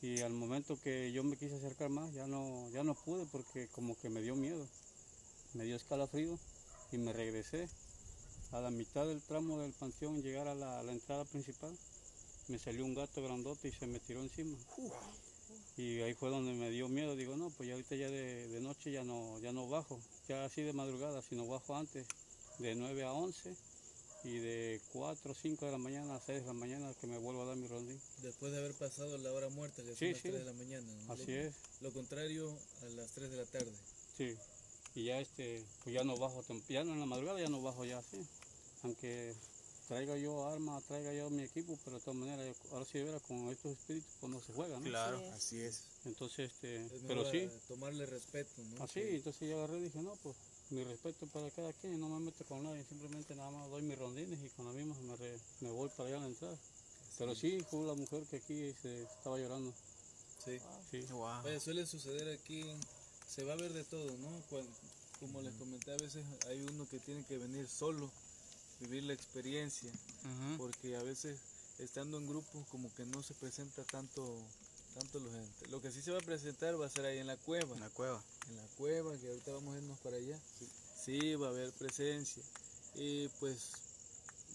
Y al momento que yo me quise acercar más, ya no, ya no pude porque como que me dio miedo. Me dio escalofrío y me regresé. A la mitad del tramo del panteón, llegar a la, a la entrada principal, me salió un gato grandote y se me tiró encima. Y ahí fue donde me dio miedo. Digo, no, pues ya ahorita ya de, de noche ya no, ya no bajo, ya así de madrugada, sino bajo antes, de 9 a 11 y de 4 o 5 de la mañana a 6 de la mañana que me vuelvo a dar mi rondín. Después de haber pasado la hora muerta, que son Sí, las sí. 3 de la mañana. ¿no? Así lo, es, Lo contrario a las 3 de la tarde. sí. Y ya este, pues ya no bajo, ya no en la madrugada ya no bajo ya así. Aunque traiga yo arma, traiga yo mi equipo, pero de todas maneras, ahora sí de veras con estos espíritus pues no se juega, ¿no? Claro. Sí. Así es. Entonces, este, Es pero sí, eh, tomarle respeto, ¿no? así, Que- entonces yo agarré y dije, no, pues mi respeto para cada quien, no me meto con nadie, simplemente nada más doy mis rondines y con la misma me, re- me voy para allá a la entrada. Pero sí, fue la mujer que aquí se estaba llorando, sí. sí. Wow. Vaya, suele suceder aquí, se va a ver de todo, ¿no? Cuan- como les comenté, a veces hay uno que tiene que venir solo, vivir la experiencia, porque a veces estando en grupos como que no se presenta tanto tanto la gente. Lo que sí se va a presentar va a ser ahí en la cueva, En la cueva. en la cueva, que ahorita vamos a irnos para allá. Sí, va a haber presencia. Y pues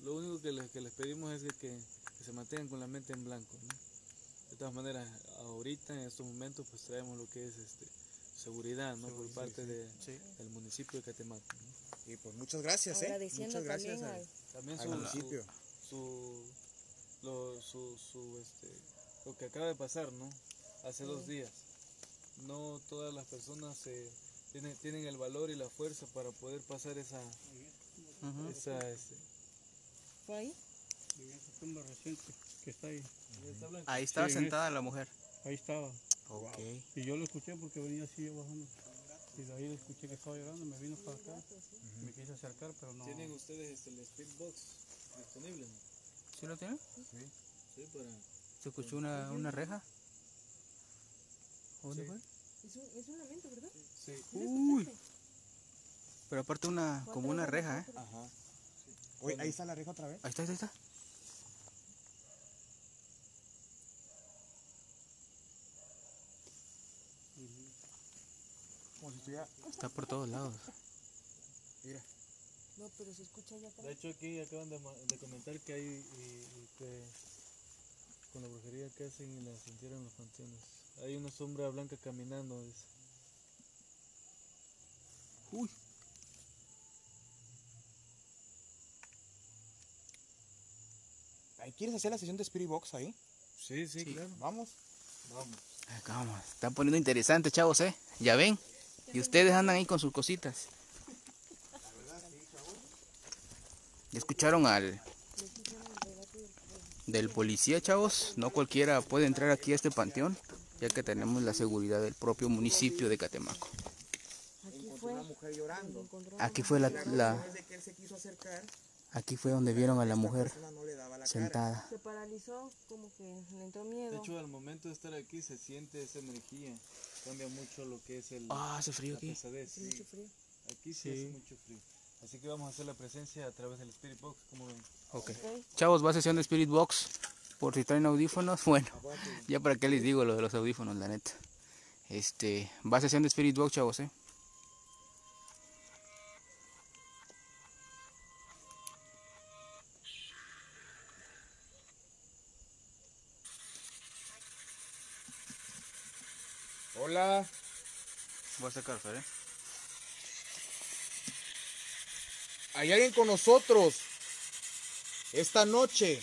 lo único que les, que les pedimos es que, que se mantengan con la mente en blanco, ¿no? De todas maneras, ahorita en estos momentos pues traemos lo que es este seguridad, ¿no? Por parte de- Sí. del municipio de Catemaco, ¿no? Y pues muchas gracias, ¿eh? Muchas gracias también al, al, También al su, municipio. su, lo, su, su, este, lo que acaba de pasar, ¿no? Hace dos días. No todas las personas se, tienen, tienen el valor y la fuerza para poder pasar esa, Ujú. esa este, ¿Fue ahí? En esa tumba reciente que está ahí, Ahí estaba Sí, en sentada la mujer. ahí estaba. Ok. Y yo lo escuché porque venía así bajando. Y de ahí lo escuché que estaba llorando, me vino para acá. Me quise acercar, pero no. ¿Tienen ustedes este, el Speedbox disponible? ¿Sí lo tiene? Sí, para... ¿Se escuchó una, una reja? ¿O ¿Dónde Sí. fue? Es un, es un lamento, ¿verdad? Sí. ¿Sí Uy. Pero aparte una, como una reja, ¿eh? Ajá. Oye, ahí está la reja otra vez. Ahí está, ahí está. Como si estuviera. Está por todos lados. Mira. No, pero se escucha allá atrás. De hecho aquí acaban de, comentar que hay y- y que con la brujería que hacen y las entierran en los panteones. Hay una sombra blanca caminando, dice. Uy. ¿Quieres hacer la sesión de Spirit Box ahí? Sí, sí, claro. Vamos. Vamos. Acá vamos. Están poniendo interesante, chavos, ¿eh? Ya ven. Y ustedes andan ahí con sus cositas. ¿Ya escucharon al del policía, chavos? No cualquiera puede entrar aquí a este panteón, ya que tenemos la seguridad del propio municipio de Catemaco. Aquí fue. una mujer llorando. encontró Aquí fue la, la- de aquí fue donde vieron a la mujer persona no le daba la cara. sentada. Se paralizó, como que le entró De miedo. hecho, al momento de estar aquí se siente esa energía. Cambia mucho lo que es el, Ah, hace frío aquí. pesadez. Hace mucho frío. Aquí sí, Sí. hace mucho frío. Así que vamos a hacer la presencia a través del Spirit Box, como ven. Ok. Ok. Chavos, va a sesión de Spirit Box. Por si traen audífonos, (laughs) bueno, ya para qué les digo lo de los audífonos, la neta. Este, va a sesión de Spirit Box, chavos, eh. Hola. Voy a sacar, Fer, eh. Hay alguien con nosotros. Esta noche.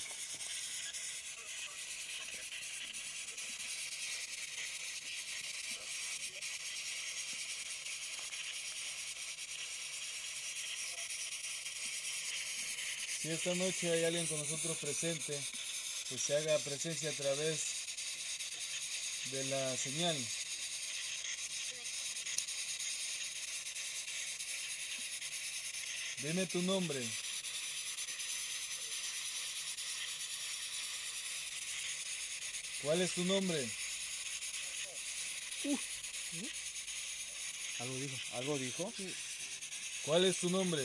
Si esta noche hay alguien con nosotros presente, que se haga presencia a través de la señal. Dime tu nombre. ¿Cuál es tu nombre? Algo dijo. ¿Algo dijo? ¿Cuál es tu nombre?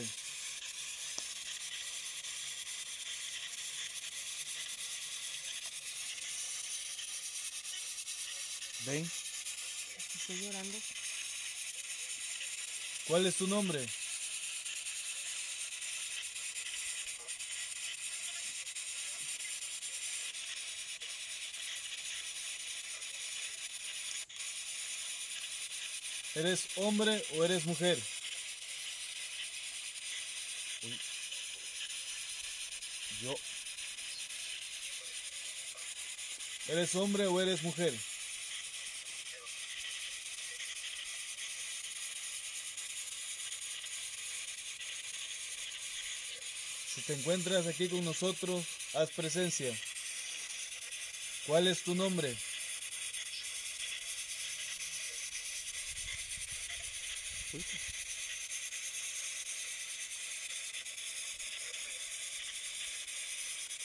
Ven. Estoy llorando. ¿Cuál es tu nombre? ¿Eres hombre o eres mujer? Yo. ¿Eres hombre o eres mujer? Si te encuentras aquí con nosotros, haz presencia. ¿Cuál es tu nombre?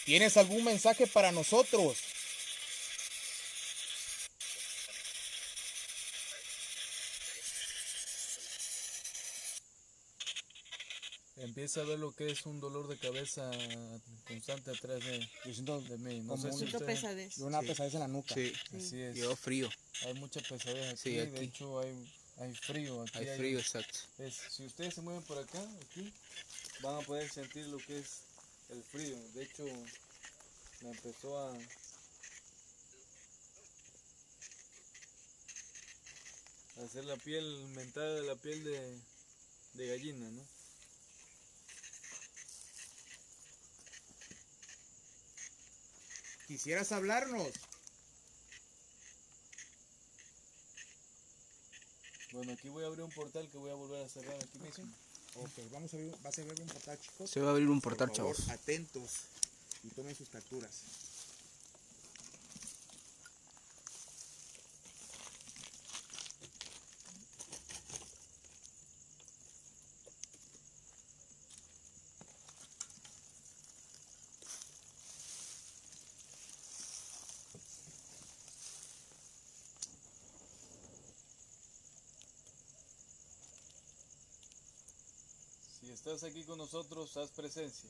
¿Tienes algún mensaje para nosotros? Empieza a ver lo que es un dolor de cabeza constante atrás de, Yo siento de mí. No como sé un- si pesadez. una Sí. pesadez en la nuca. Sí, Así es. quedó frío. Hay mucha pesadez aquí. Sí, De aquí. hecho, hay, hay frío. Aquí Hay frío, exacto. es- si ustedes se mueven por acá, aquí, van a poder sentir lo que es el frío. De hecho, me empezó a. a hacer la piel, mentada de la piel de, de gallina, ¿no? ¿Quisieras hablarnos? Bueno, aquí voy a abrir un portal que voy a volver a cerrar aquí mismo. Ok, vamos a ver, vas a ver un portal, chicos. Se va a abrir un Por portal, favor, chavos. atentos y tomen sus capturas. Estás aquí con nosotros, haz presencia.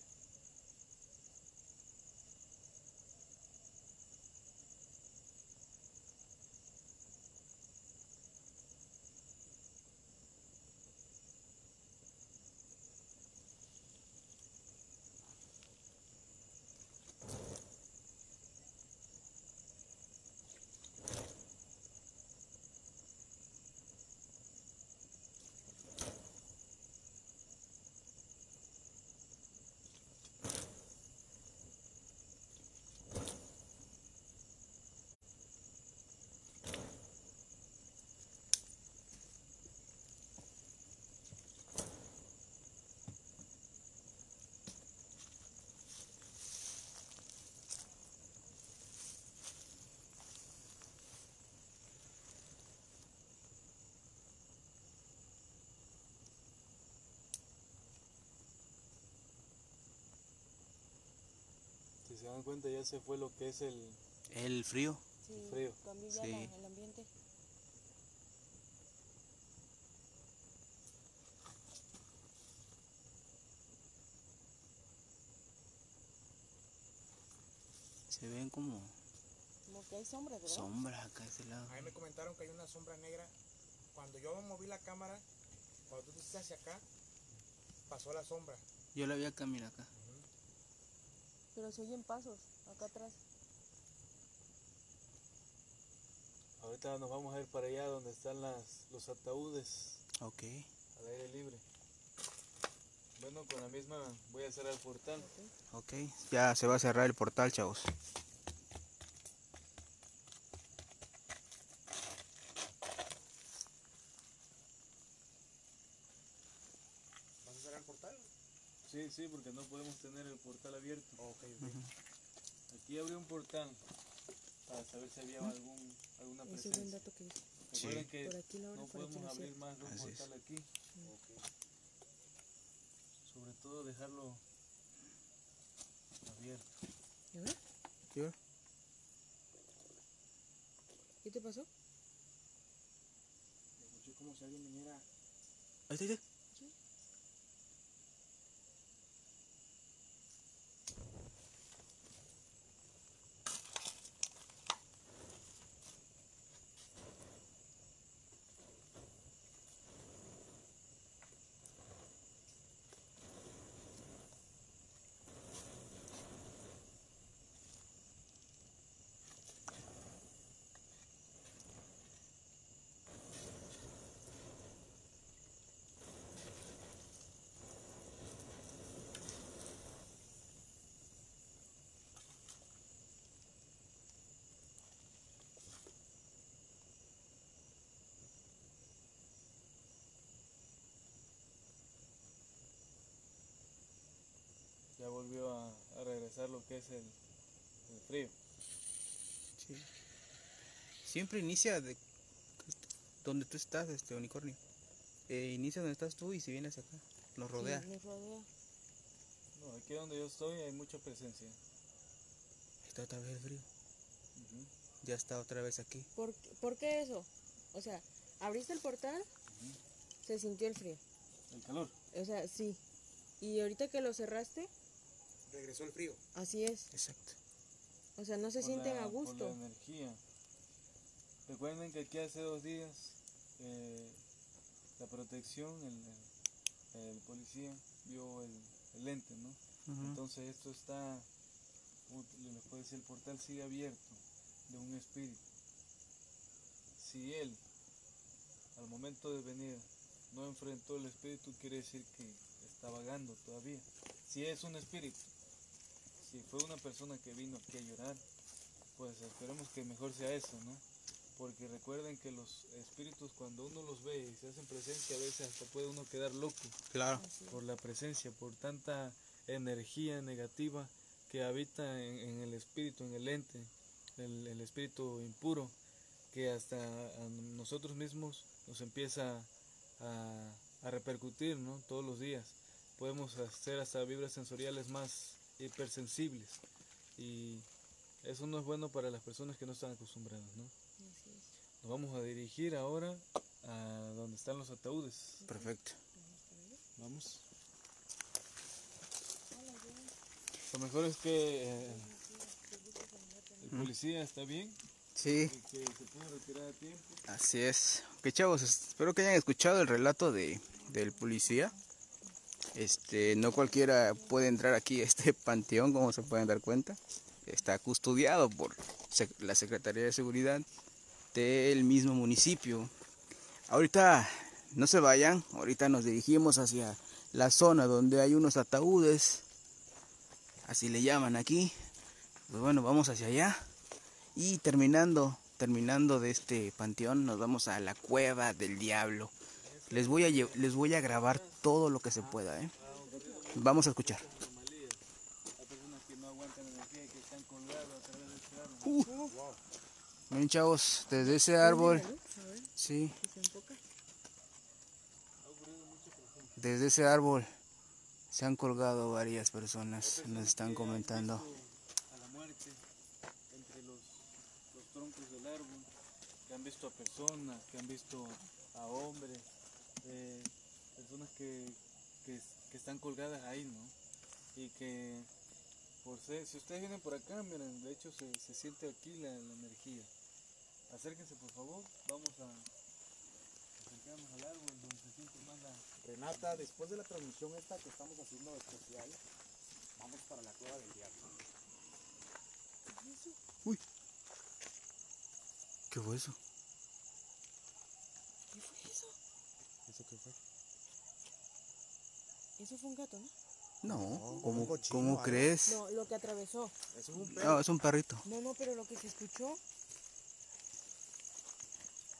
Se dan cuenta ya se fue lo que es el El frío. Sí, Frío. cambió ya Sí. la- el ambiente. Se ven como Como que hay sombras, ¿verdad? sombras acá a ese lado. A mí me comentaron que hay una sombra negra. Cuando yo moví la cámara, cuando tú te hiciste hacia acá, pasó la sombra. Yo la vi acá, mira acá. Pero se oyen pasos acá atrás. Ahorita nos vamos a ir para allá donde están las, los ataúdes Ok. al aire libre. Bueno, con la misma voy a cerrar el portal. Ok. Ya se va a cerrar el portal, chavos. ¿Vas a cerrar el portal? Sí, porque no podemos tener el portal abierto. Ok, ok. Aquí abrí un portal para saber si había algún, alguna Ese es buen presencia. dato que dice. Sí. Recuerden que Por aquí la hora, no aquí podemos abrir más de un Así es. portal aquí. Sobre todo dejarlo abierto. ¿Yo? ¿Qué te pasó? Escuché como si alguien viniera. Ahí está, ahí está. Ya volvió a, a regresar lo que es el, el frío. Sí. Siempre inicia de donde tú estás, este unicornio. Eh, inicia donde estás tú y si vienes acá, nos rodea. Sí, nos rodea. No, aquí donde yo estoy hay mucha presencia. Está otra vez el frío. Ya está otra vez aquí. ¿Por, ¿Por qué eso? O sea, abriste el portal, se sintió el frío. El calor. O sea, sí. Y ahorita que lo cerraste, Regresó el frío. así es. Exacto. O sea, no se por sienten la- a por gusto. la energía. Recuerden que aquí hace dos días eh, la protección, el, el- el policía vio el, el lente, ¿no? Ujú. Entonces esto está, les puedo decir, el portal sigue abierto de un espíritu. Si él, al momento de venir, no enfrentó el espíritu, quiere decir que está vagando todavía. Si es un espíritu, si fue una persona que vino aquí a llorar, pues esperemos que mejor sea eso, ¿no? Porque recuerden que los espíritus cuando uno los ve y se hacen presencia, a veces hasta puede uno quedar loco Claro. por la presencia, por tanta energía negativa que habita en, en el espíritu, en el ente, el, el espíritu impuro, que hasta a nosotros mismos nos empieza a, a repercutir ¿no? todos los días. Podemos hacer hasta vibras sensoriales más hipersensibles y eso no es bueno para las personas que no están acostumbradas. ¿no? Así es. Nos vamos a dirigir ahora a donde están los ataúdes. Perfecto. Vamos. Lo mejor es que eh, el policía está bien, Sí, que, que se puede retirar a tiempo. así es. Que chavos, espero que hayan escuchado el relato de, del policía. Este, no cualquiera puede entrar aquí a este (laughs) panteón, como se pueden dar cuenta. Está custodiado por la Secretaría de Seguridad del mismo municipio. Ahorita no se vayan, ahorita nos dirigimos hacia la zona donde hay unos ataúdes, así le llaman aquí. Pues bueno, vamos hacia allá. Y terminando, terminando de este panteón, nos vamos a la cueva del diablo. Les voy a, les voy a grabar todo lo que se pueda, ¿eh? Vamos a escuchar. Árbol. Miren, chavos, desde ese árbol, sí, desde ese árbol se han colgado varias personas, nos están comentando. A la centros del árbol, que han visto a personas, que han visto a hombres, eh, personas que, que, que están colgadas ahí, ¿no? Y que, por ser- si ustedes vienen por acá, miren, de hecho se, se siente aquí la, la energía. Acérquense por favor, vamos a acercarnos al árbol donde se siente más la... Renata, después de la transmisión esta que estamos haciendo especial, vamos para la cueva del diablo. ¿Qué fue eso? ¿Qué fue eso? ¿Eso qué fue? Eso fue un gato, ¿no? No, un ¿cómo, cochino, cómo crees? No, lo que atravesó. Eso es un perro. No, es un perrito. No, no, pero lo que se escuchó.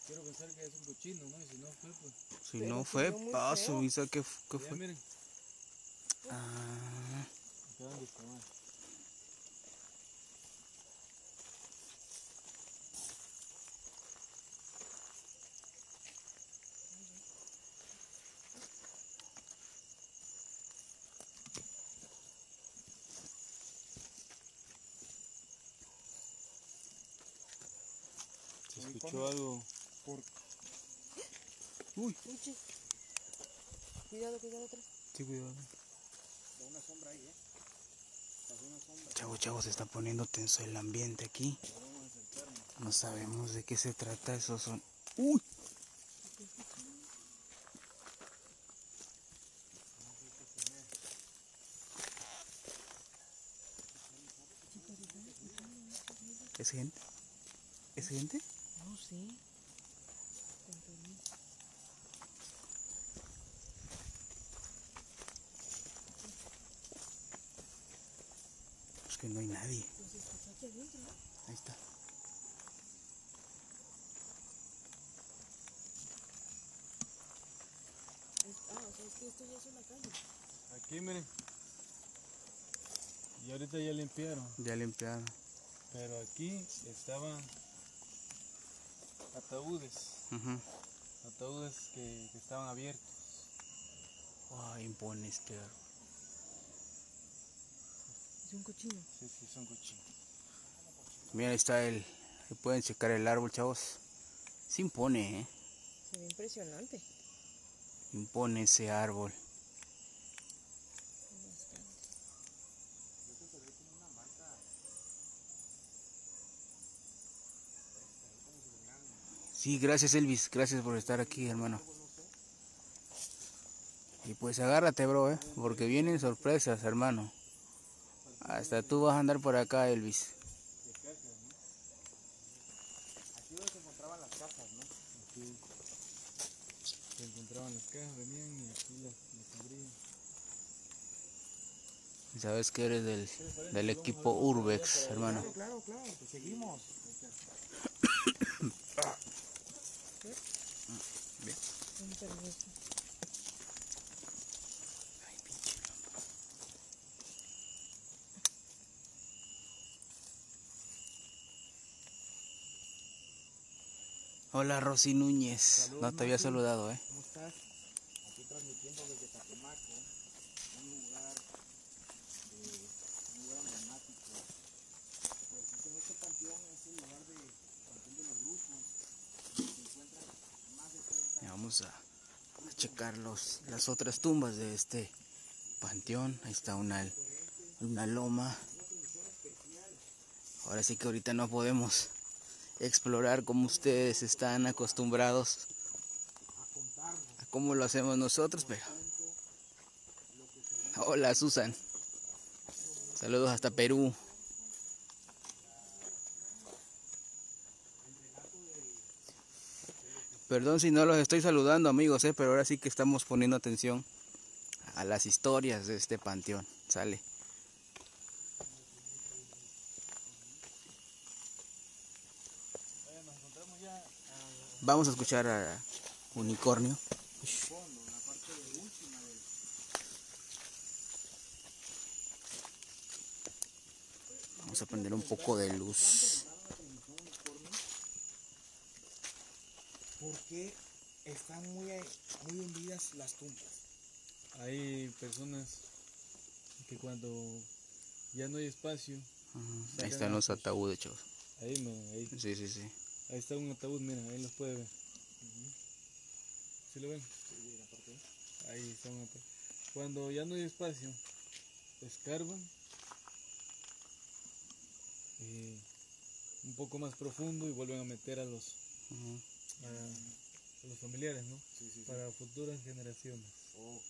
Quiero pensar que es un cochino, ¿no? Y si no fue, pues... Si Pero no fue paso. Isa, ¿qué, qué Ya fue? miren, Ah, acaban de excavar. Escuchó algo. Por... Uy. Cuidado, cuidado atrás. sí, cuidado. Da una sombra ahí, ¿eh? Una sombra. Chavo, chavo, se está poniendo tenso el ambiente aquí. No sabemos de qué se trata, esos son... ¡Uy! ¿Es gente? ¿Es gente? No permiso. Es que no hay nadie. Pues se escuchó aquí adentro, ¿no? Ahí está. Es- Ah, o sea, es que esto ya es una calle. Aquí, miren. Y ahorita ya limpiaron. Ya limpiaron. Pero aquí estaban ataúdes. Ujú. Ataúdes que, que estaban abiertos. Ay, impone este árbol. Es un cochino. Sí, sí, son cochinos. Mira, ahí está el... Ahí pueden checar el árbol, chavos. Se impone, ¿eh? Se ve impresionante. Impone ese árbol. Bastante. Sí, gracias Elvis, gracias por estar aquí, hermano. Y pues agárrate, bro, ¿eh? porque vienen sorpresas, hermano. Hasta tú vas a andar por acá, Elvis. Aquí donde se encontraban las cajas, ¿no? Aquí se encontraban las cajas, venían y aquí las, las abrían. Sabes que eres del, del equipo Urbex, hermano. Claro, claro, claro, (coughs) (coughs) (coughs) Hola, Rosy Núñez. No te había saludado, ¿eh? ¿Cómo estás? Aquí transmitiendo desde Catemaco, un lugar, de, un lugar emblemático. Pues es en este panteón es el lugar de panteón de los grupos, donde se encuentran más de 30 Y Vamos a, a checar los, las otras tumbas de este panteón. Ahí está una, una loma. Ahora sí que ahorita no podemos explorar como ustedes están acostumbrados a cómo lo hacemos nosotros, pero... Hola Susan. Saludos hasta Perú. Perdón si no los estoy saludando amigos, eh, pero ahora sí que estamos poniendo atención a las historias de este panteón. Sale. Vamos a escuchar a Unicornio. Vamos a prender un poco de luz. Porque están muy, muy hundidas las tumbas. Hay personas que cuando ya no hay espacio, Ajá, Ahí están los ataúdes, chavos. Ahí, man, ahí. Sí, sí, sí. Ahí está un ataúd, mira, ahí los puede ver. ¿Sí lo ven? Sí, la parte de- Ahí está un ataúd. Cuando ya no hay espacio, escarban eh, un poco más profundo y vuelven a meter a los, Ujú. a, a los familiares, ¿no? Sí, sí, sí. Para futuras generaciones. Ok.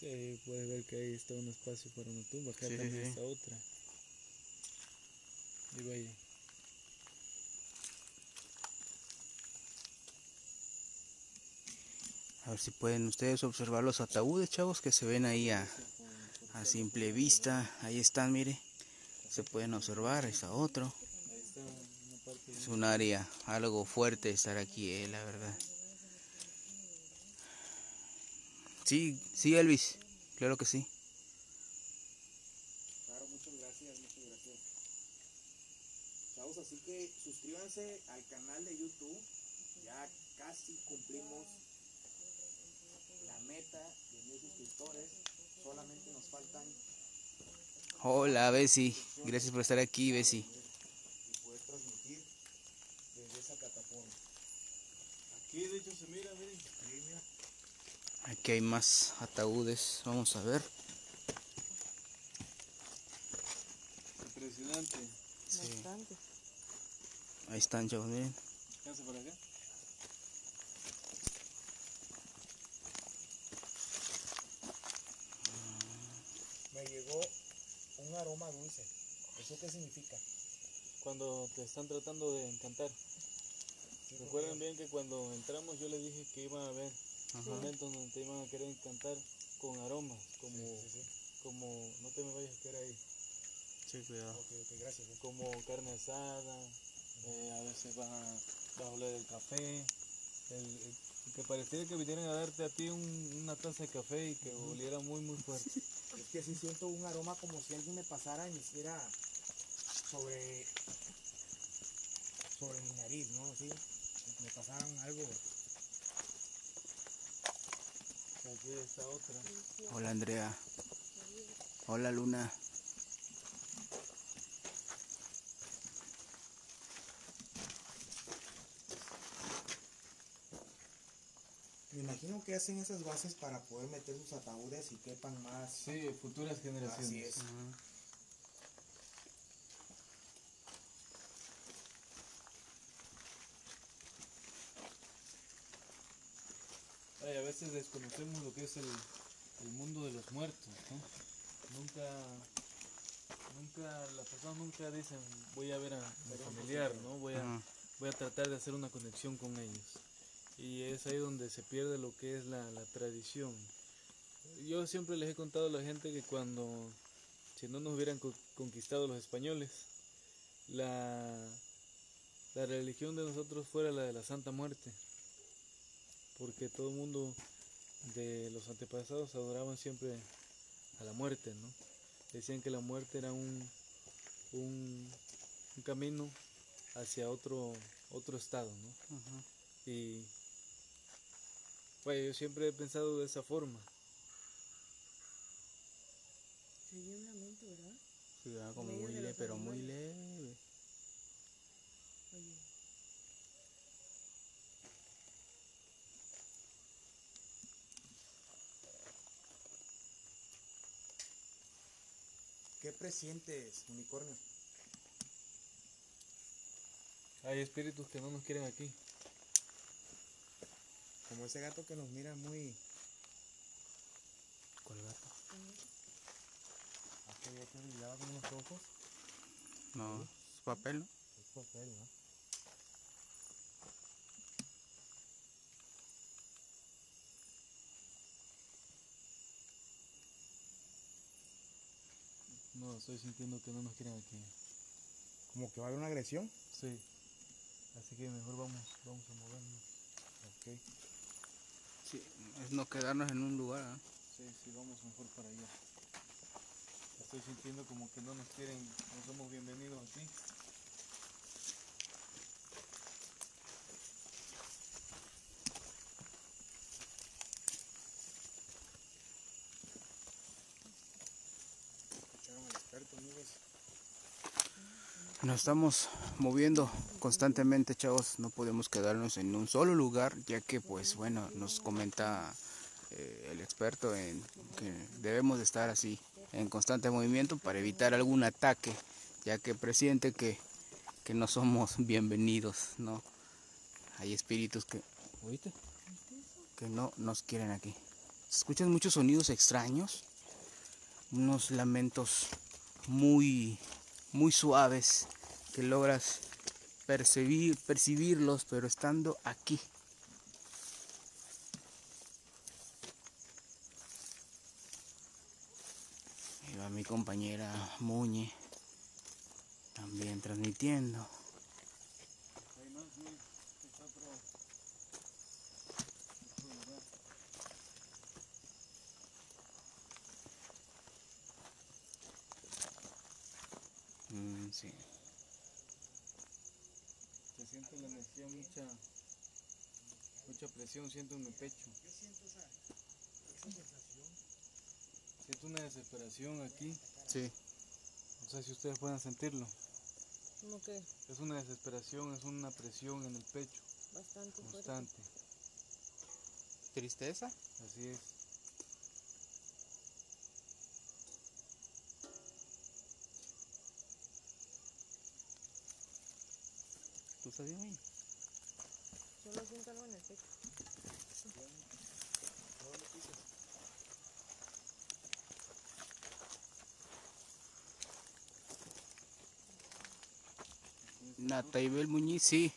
Sí, puedes ver que ahí está un espacio para una tumba, acá también está otra. Digo ahí. A ver si pueden ustedes observar los ataúdes, chavos, que se ven ahí a, a simple vista. Ahí están, mire. Se pueden observar, ahí está otro. Ahí está Es un área algo fuerte estar aquí, eh, la verdad. Sí, sí, Elvis. Claro que sí. Claro, muchas gracias, muchas gracias. Chavos, así que suscríbanse al canal de YouTube. Ya casi cumplimos la meta de mil suscriptores. Solamente nos faltan Hola, Bessie. Gracias por estar aquí, Bessie. y poder transmitir desde esa plataforma. Aquí de hecho se mira, miren. Ahí, mira. Aquí hay más ataúdes. Vamos a ver. Impresionante. Sí. Bastante. Ahí están, chavos, miren. Alcanza por acá. Me llegó un aroma dulce. ¿Eso qué significa? Cuando te están tratando de encantar. Recuerden bien que cuando entramos yo les dije que iban a haber momentos donde te iban a querer encantar con aromas, como, Sí, sí, sí. como, no te me vayas a quedar ahí, Sí, cuidado. Ok, ok, gracias. como carne asada, eh, a veces vas a, vas a oler el café, el, el- que pareciera que vinieran a darte a ti un- una taza de café y que oliera muy muy fuerte. (laughs) Es que sí siento un aroma como si alguien me pasara y me hiciera sobre sobre mi nariz, ¿no? Sí, me pasaran algo. Aquí está otra. Hola, Andrea. Hola, Luna. Me imagino que hacen esas bases para poder meter sus ataúdes y quepan más. Sí, futuras generaciones. Así es. Veces desconocemos lo que es el, el mundo de los muertos, ¿no? Nunca, nunca, las personas nunca dicen voy a ver a mi familiar, ¿no? Voy a, voy a tratar de hacer una conexión con ellos. Y es ahí donde se pierde lo que es la, la tradición. Yo siempre les he contado a la gente que cuando, si no nos hubieran co- conquistado los españoles, la, la religión de nosotros fuera la de la Santa Muerte. Porque todo el mundo de los antepasados adoraban siempre a la muerte, ¿no? Decían que la muerte era un, un, un camino hacia otro, otro estado, ¿no? Y pues yo siempre he pensado de esa forma. Se oye un lamento, ¿verdad? Cuidado, como muy leve, pero muy leve. Oye. ¿Qué presientes, unicornio? Hay espíritus que no nos quieren aquí. Como ese gato que nos mira muy. ¿Cuál gato? Aquel gato brillaba con unos ojos. No, es papel, ¿no? Es papel, ¿no? No, estoy sintiendo que no nos quieren aquí. Como que va a haber una agresión. Sí. Así que mejor vamos, vamos a movernos. Ok. Sí, es no quedarnos en un lugar. ¿ah? Sí, sí, vamos mejor para allá. Estoy sintiendo como que no nos quieren, no somos bienvenidos aquí. Escucharon al experto, amigos. Nos estamos moviendo constantemente, chavos. No podemos quedarnos en un solo lugar, ya que, pues, bueno, nos comenta eh, el experto en que debemos de estar así en constante movimiento para evitar algún ataque, ya que presiente que, que no somos (laughs) bienvenidos, ¿no? Hay espíritus que. Que no nos quieren aquí. Se escuchan muchos sonidos extraños, unos lamentos muy, muy suaves que logras percibir, percibirlos, pero estando aquí. Ahí va mi compañera Muñe, también transmitiendo. Hay más, sí, está otro, otro lugar. Mm, sí. Se siente la energía, mucha, mucha presión, siento en mi pecho. Siento una desesperación aquí, Sí. no sé si ustedes pueden sentirlo. Como que Es una desesperación, es una presión en el pecho, bastante fuerte. constante. ¿Tristeza? Así es. ¿Tú estás bien, Muñe? Solo siento algo en el pecho. Natay Belmuñisi.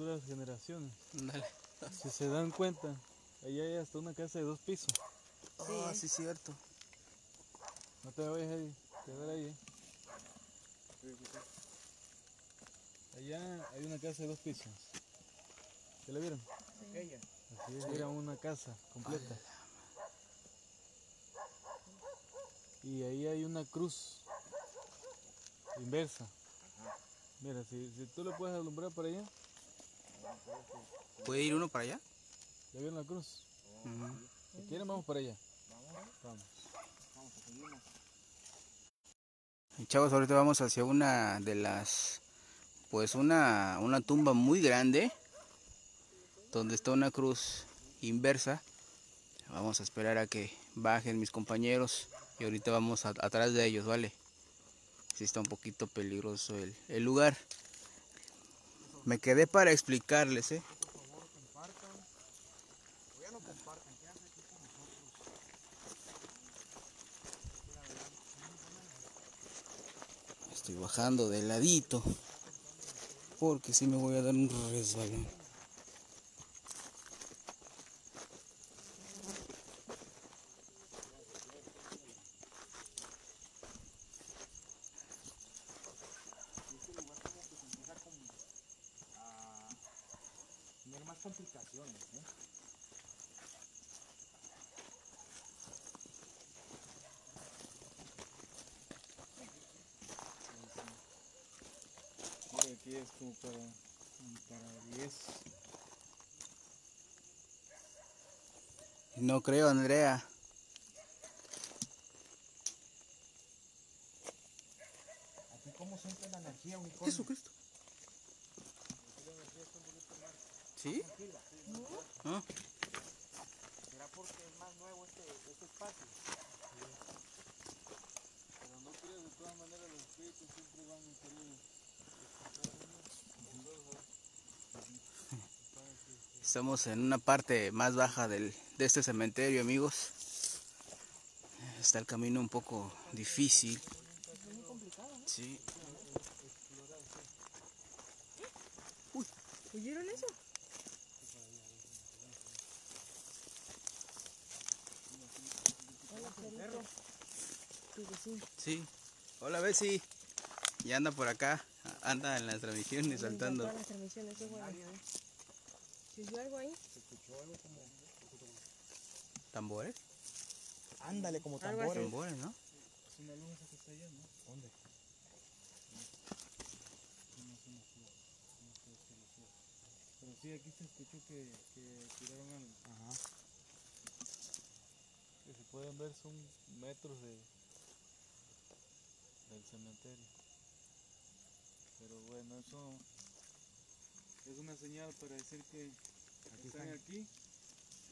Futuras generaciones. Dale. Si se dan cuenta, allá hay hasta una casa de dos pisos. Ah, sí, cierto. No te vayas ahí, quedar ahí. ¿eh? Allá hay una casa de dos pisos. ¿Ya la vieron? Ella. Así es, era una casa completa. Y ahí hay una cruz inversa. Mira, si, si tú le puedes alumbrar para allá, ¿Puede ir uno para allá? ¿ya vieron la cruz? Si quieren, vamos para allá. Vamos. Y Chavos, ahorita vamos hacia una de las, pues una, una tumba muy grande, donde está una cruz inversa. Vamos a esperar a que bajen mis compañeros y ahorita vamos a- atrás de ellos, ¿vale? Sí está un poquito peligroso el, el lugar. Me quedé para explicarles, ¿eh? Estoy bajando de ladito. Porque si me voy a dar un resbalón. Tener más complicaciones, ¿eh? Mira, aquí es como para, como para 10. No creo, Andrea. ¿Aquí cómo siente la energía, unicornio? Jesucristo. ¿Sí? Ah, ¿Será porque es más nuevo este, este espacio? Pero no creas, de todas maneras los espíritus siempre van a querer Estamos en una parte más baja del, de este cementerio, amigos. Está el camino un poco difícil. Sí. ¿Oyeron eso? Hola, perrito. tu vecino. Sí. Hola, Bessie. Ya anda por acá. Anda en las transmisiones saltando. Todas las transmisiones, qué bueno. ¿Se oyó algo ahí? Se escuchó algo como. ¿Tambores? Ándale, como tambores. Tambores, ¿no? Es una luz esa que está allá, ¿no? ¿Dónde? Pero sí, aquí se escuchó que, que tiraron algo. Ajá. Que se pueden ver son metros de del cementerio. Pero bueno, eso es una señal para decir que Aquí están están. aquí,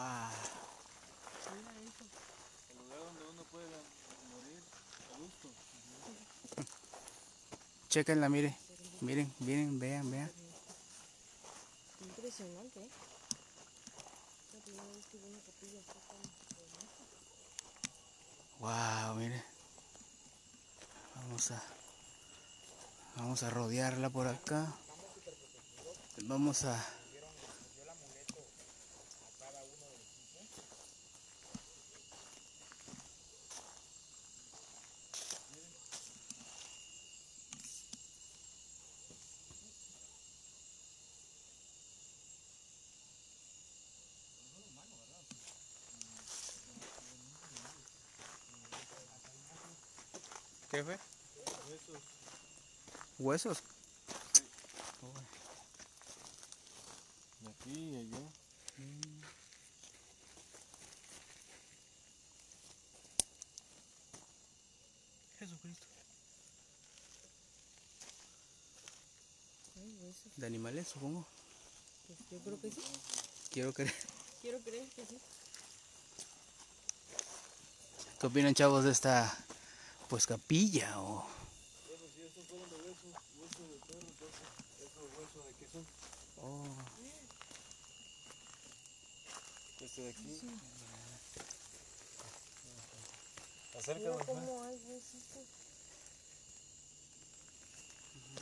¿Cómo ven ustedes? Wow. El lugar donde uno puede morir a gusto. Chequenla, mire. Miren, miren, vean, vean. Impresionante, ¿eh? La primera vez que veo una capilla así tan. Wow, mire. Vamos a vamos a rodearla por acá. Vamos a Dio el amuleto a cada uno del equipo. ¿Qué fue? Huesos. De aquí y allá. Jesucristo. Ay, huesos. De animales, supongo. Pues yo creo que sí. Quiero creer. Quiero creer que sí. ¿Qué opinan, chavos, de esta pues capilla o Bueno, si estos fueron de huesos, huesos de perro, entonces, ¿esos huesos de qué son? oh, Este de aquí. Mira Acércame. más. cómo hay huesitos.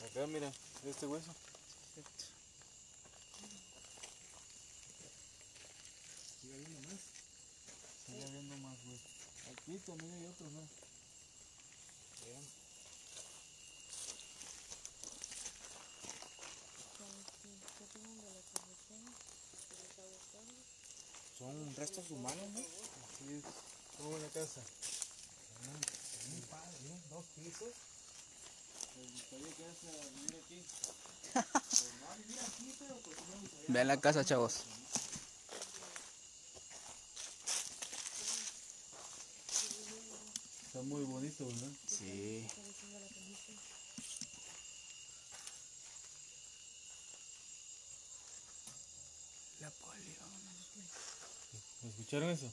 Acá, mira, este hueso. Sigue habiendo más. Sigue habiendo más huesos. Aquí también hay otros, ¿no? Vean. ¿Qué opinan de la corrupción que les está gustando? Son restos humanos, ¿no? Así es. ¿Cómo es la casa? Muy padre, ¿eh? Dos pisos. ¿Les gustaría quedarse a vivir aquí? Pues no a vivir aquí, pero pues sí me gustaría. vean la casa, chavos. Está muy bonito, ¿verdad? Sí. Está diciendo la cajita. La polio. ¿Escucharon eso?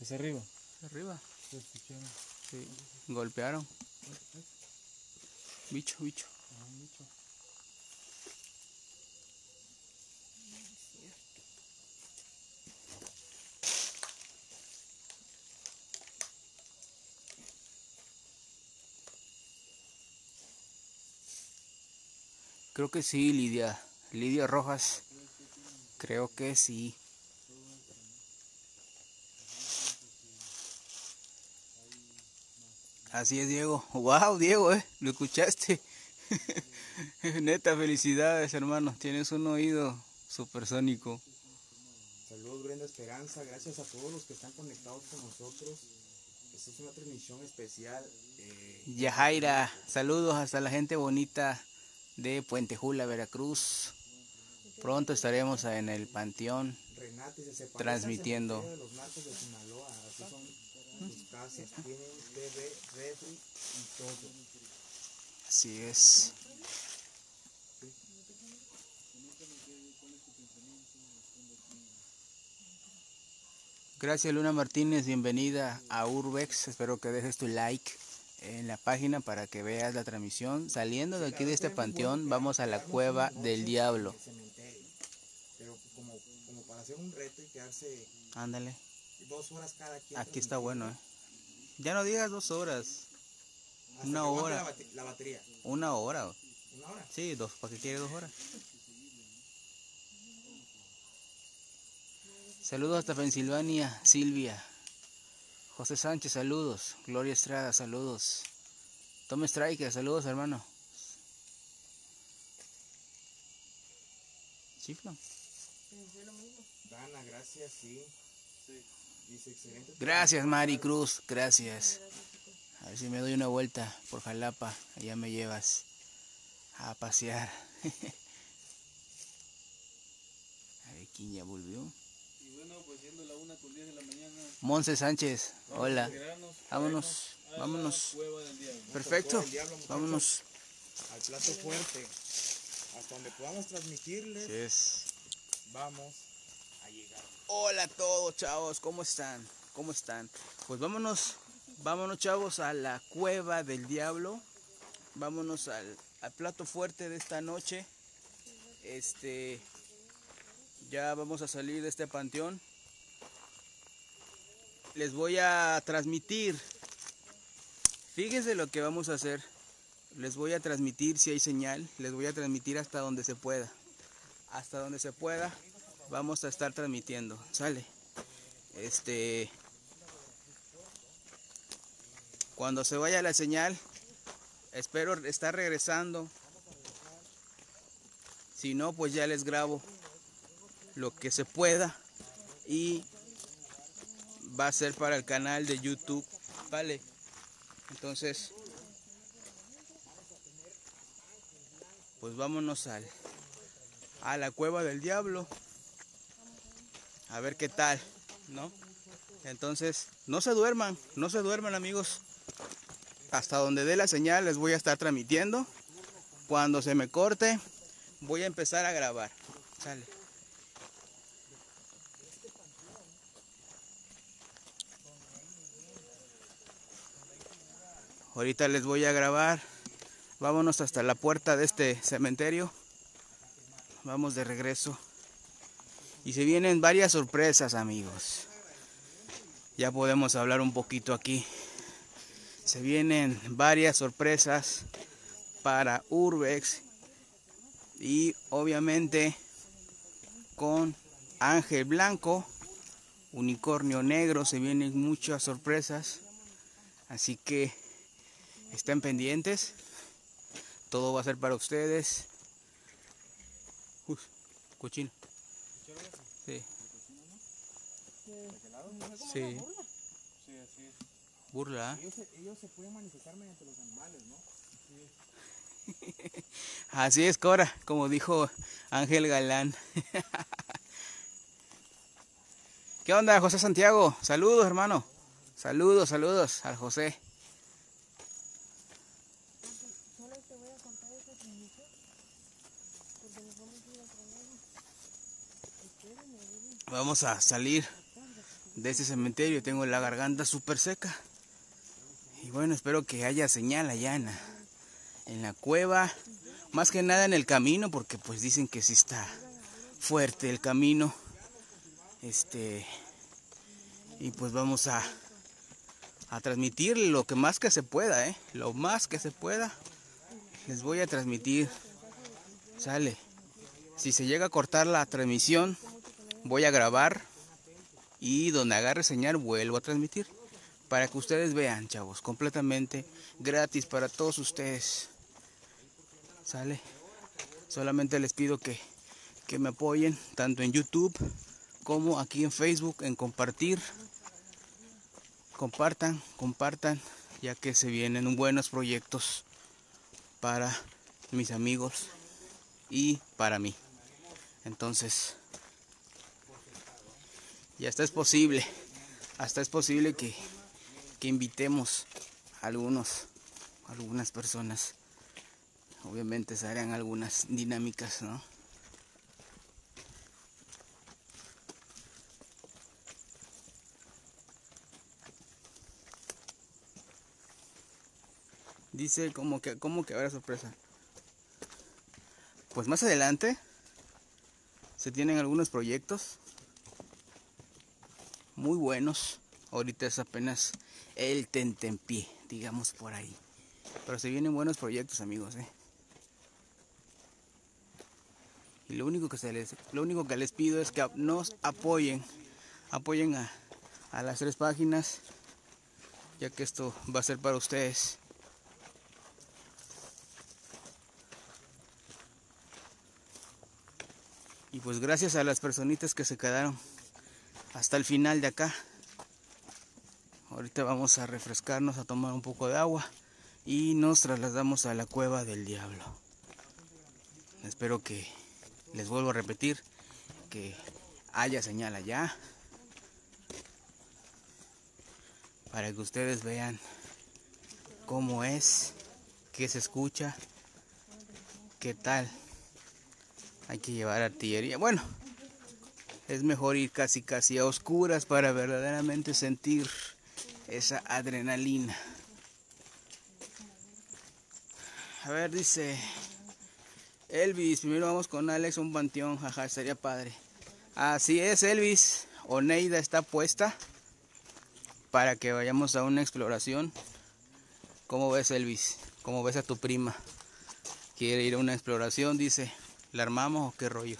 Es arriba. Arriba. ¿Lo escucharon? Sí. Golpearon. Bicho, bicho. Ah, mucho. Creo que sí, Lidia. Lidia Rojas. Creo que sí. Así es, Diego. Wow, Diego, ¿eh? ¿Lo escuchaste? (laughs) Neta, felicidades, hermano. Tienes un oído supersónico. Saludos, Brenda Esperanza. Gracias a todos los que están conectados con nosotros. Esta es una transmisión especial. eh, Yajaira, saludos hasta la gente bonita de Puente Jula, Veracruz. Pronto estaremos en el Panteón. Renate se separa Transmitiendo los narcos de Sinaloa. Así son sus casas. Tienen TV, refri y todo. Así es. Gracias Luna Martínez, bienvenida a Urbex. Espero que dejes tu like en la página para que veas la transmisión. Saliendo de aquí de este panteón, vamos a la cueva del diablo. Pero como, como para hacer un reto y quedarse Ándale, dos horas cada quien. aquí está bueno, ¿eh? Ya no digas dos horas, Hasta una hora. La, bate- la batería. una hora. Una hora. Sí, dos, ¿para qué quiere dos horas? Saludos hasta Pensilvania, Silvia. José Sánchez, saludos. Gloria Estrada, saludos. Tom Striker, saludos, hermano. Chiflo. Pensé lo mismo. Dana, gracias, sí. Gracias, Mari Cruz, gracias. A ver si me doy una vuelta por Jalapa, allá me llevas a pasear. (laughs) A ver quién ya volvió. Y bueno, pues siendo la una con 10 de la mañana, Monse Sánchez, hola. Vámonos, a vámonos. Perfecto, diablo, vámonos. Al plato fuerte. Hasta donde podamos transmitirles, Yes. vamos. Hola a todos, chavos, ¿cómo están? ¿Cómo están? Pues vámonos, vámonos, chavos, a la cueva del diablo. Vámonos al, al plato fuerte de esta noche. Este, ya vamos a salir de este panteón. Les voy a transmitir. Fíjense lo que vamos a hacer. Les voy a transmitir si hay señal. Les voy a transmitir hasta donde se pueda. Hasta donde se pueda vamos a estar transmitiendo. Sale. Este. Cuando se vaya la señal, espero estar regresando. Si no, pues ya les grabo lo que se pueda. Y va a ser para el canal de YouTube. Vale. Entonces, pues vámonos al, a la cueva del diablo a ver qué tal, ¿no? Entonces, no se duerman, no se duerman amigos. Hasta donde dé la señal les voy a estar transmitiendo. Cuando se me corte, voy a empezar a grabar. Sale. Ahorita les voy a grabar. Vámonos hasta la puerta de este cementerio. Vamos de regreso. Y se vienen varias sorpresas, amigos. Ya podemos hablar un poquito aquí. Se vienen varias sorpresas para Urbex. Y obviamente con Ángel Blanco, Unicornio Negro, se vienen muchas sorpresas. Así que estén pendientes. Todo va a ser para ustedes. Uy, cochino. Sí. Sí. Sí, así es. Burla. Ellos ellos se pueden manifestar mediante los animales, ¿no? (laughs) Así es, Cora, como dijo Ángel Galán. (laughs) ¿Qué onda, José Santiago? Saludos, hermano. Saludos, saludos al José. Solo te voy a contar esa transmisión. Porque nos vamos a ir al trabajo. Espérenme, espérenme. Vamos a salir de ese cementerio. Tengo la garganta súper seca. Y bueno, espero que haya señal allá en la, en la cueva. Más que nada en el camino, porque pues dicen que sí está fuerte el camino. Este. Y pues vamos a, a transmitir lo que más que se pueda, ¿eh? Lo más que se pueda. Les voy a transmitir. Sale. Si se llega a cortar la transmisión, voy a grabar y donde agarre señal vuelvo a transmitir para que ustedes vean, chavos, completamente gratis para todos ustedes. Sale. Solamente les pido que, que me apoyen tanto en YouTube como aquí en Facebook en compartir. Compartan, compartan, ya que se vienen buenos proyectos para mis amigos y para mí. Entonces, y hasta es posible, hasta es posible que, que invitemos a algunos, algunas personas. Obviamente se harán algunas dinámicas, ¿no? Dice como que como que habrá sorpresa. Pues más adelante se tienen algunos proyectos muy buenos. Ahorita es apenas el tentempié, digamos por ahí. Pero se vienen buenos proyectos, amigos, ¿eh? Y lo único que se les, lo único que les pido es que nos apoyen, apoyen a, a las tres páginas, ya que esto va a ser para ustedes. Y pues gracias a las personitas que se quedaron hasta el final de acá. Ahorita vamos a refrescarnos, a tomar un poco de agua y nos trasladamos a la cueva del diablo. Espero que les vuelvo a repetir que haya señal allá para que ustedes vean cómo es, qué se escucha, qué tal. Hay que llevar artillería. Bueno, es mejor ir casi casi a oscuras para verdaderamente sentir esa adrenalina. A ver, dice Elvis, primero vamos con Alex un panteón, jaja, estaría padre. Así es, Elvis. Oneida está puesta para que vayamos a una exploración. ¿Cómo ves, Elvis? ¿Cómo ves a tu prima? Quiere ir a una exploración, dice. ¿La armamos o qué rollo?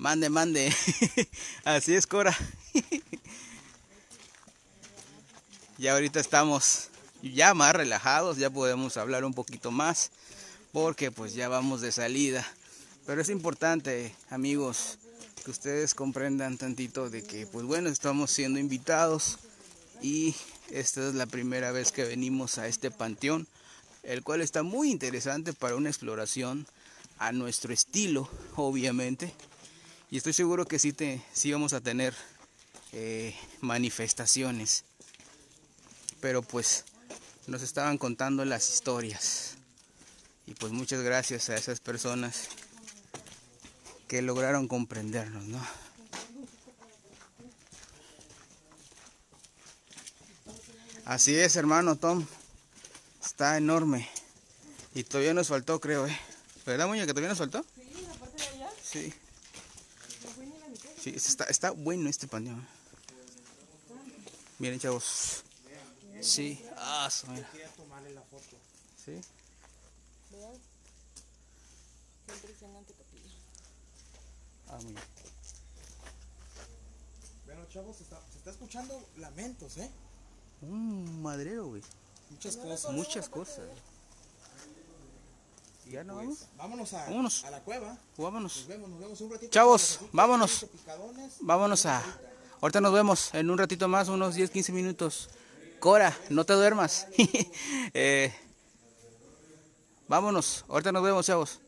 Mande, mande. (laughs) Así es, Cora. (laughs) ya ahorita estamos ya más relajados, ya podemos hablar un poquito más, porque pues ya vamos de salida. Pero es importante, amigos, que ustedes comprendan tantito de que pues bueno, estamos siendo invitados y esta es la primera vez que venimos a este panteón el cual está muy interesante para una exploración a nuestro estilo, obviamente. Y estoy seguro que sí, te, sí vamos a tener eh, manifestaciones. Pero pues nos estaban contando las historias. Y pues muchas gracias a esas personas que lograron comprendernos, ¿no? Así es, hermano Tom. Está enorme. Y todavía nos faltó, creo, ¿eh? ¿Verdad, muñeca? ¿Que todavía nos faltó? Sí, la parte de allá. Sí. No fue ni la mitad. Sí, está, está bueno este panteón. Miren, chavos. Sí. Ah, su mira. Quería tomarle la foto. Sí. Vean. Qué impresionante capilla. Ah, muy bien. Bueno, chavos, se está, se está escuchando lamentos, ¿eh? Un madrero, güey. Muchas cosas. Muchas cosas. ¿Ya no vamos? Pues, vámonos a, Vámonos. a la cueva. Vámonos. Nos vemos, nos vemos un ratito. Chavos, vámonos. Vámonos a... Ahorita nos vemos en un ratito más, unos 10, 15 minutos. Cora, no te duermas. (laughs) Eh, vámonos, ahorita nos vemos, chavos.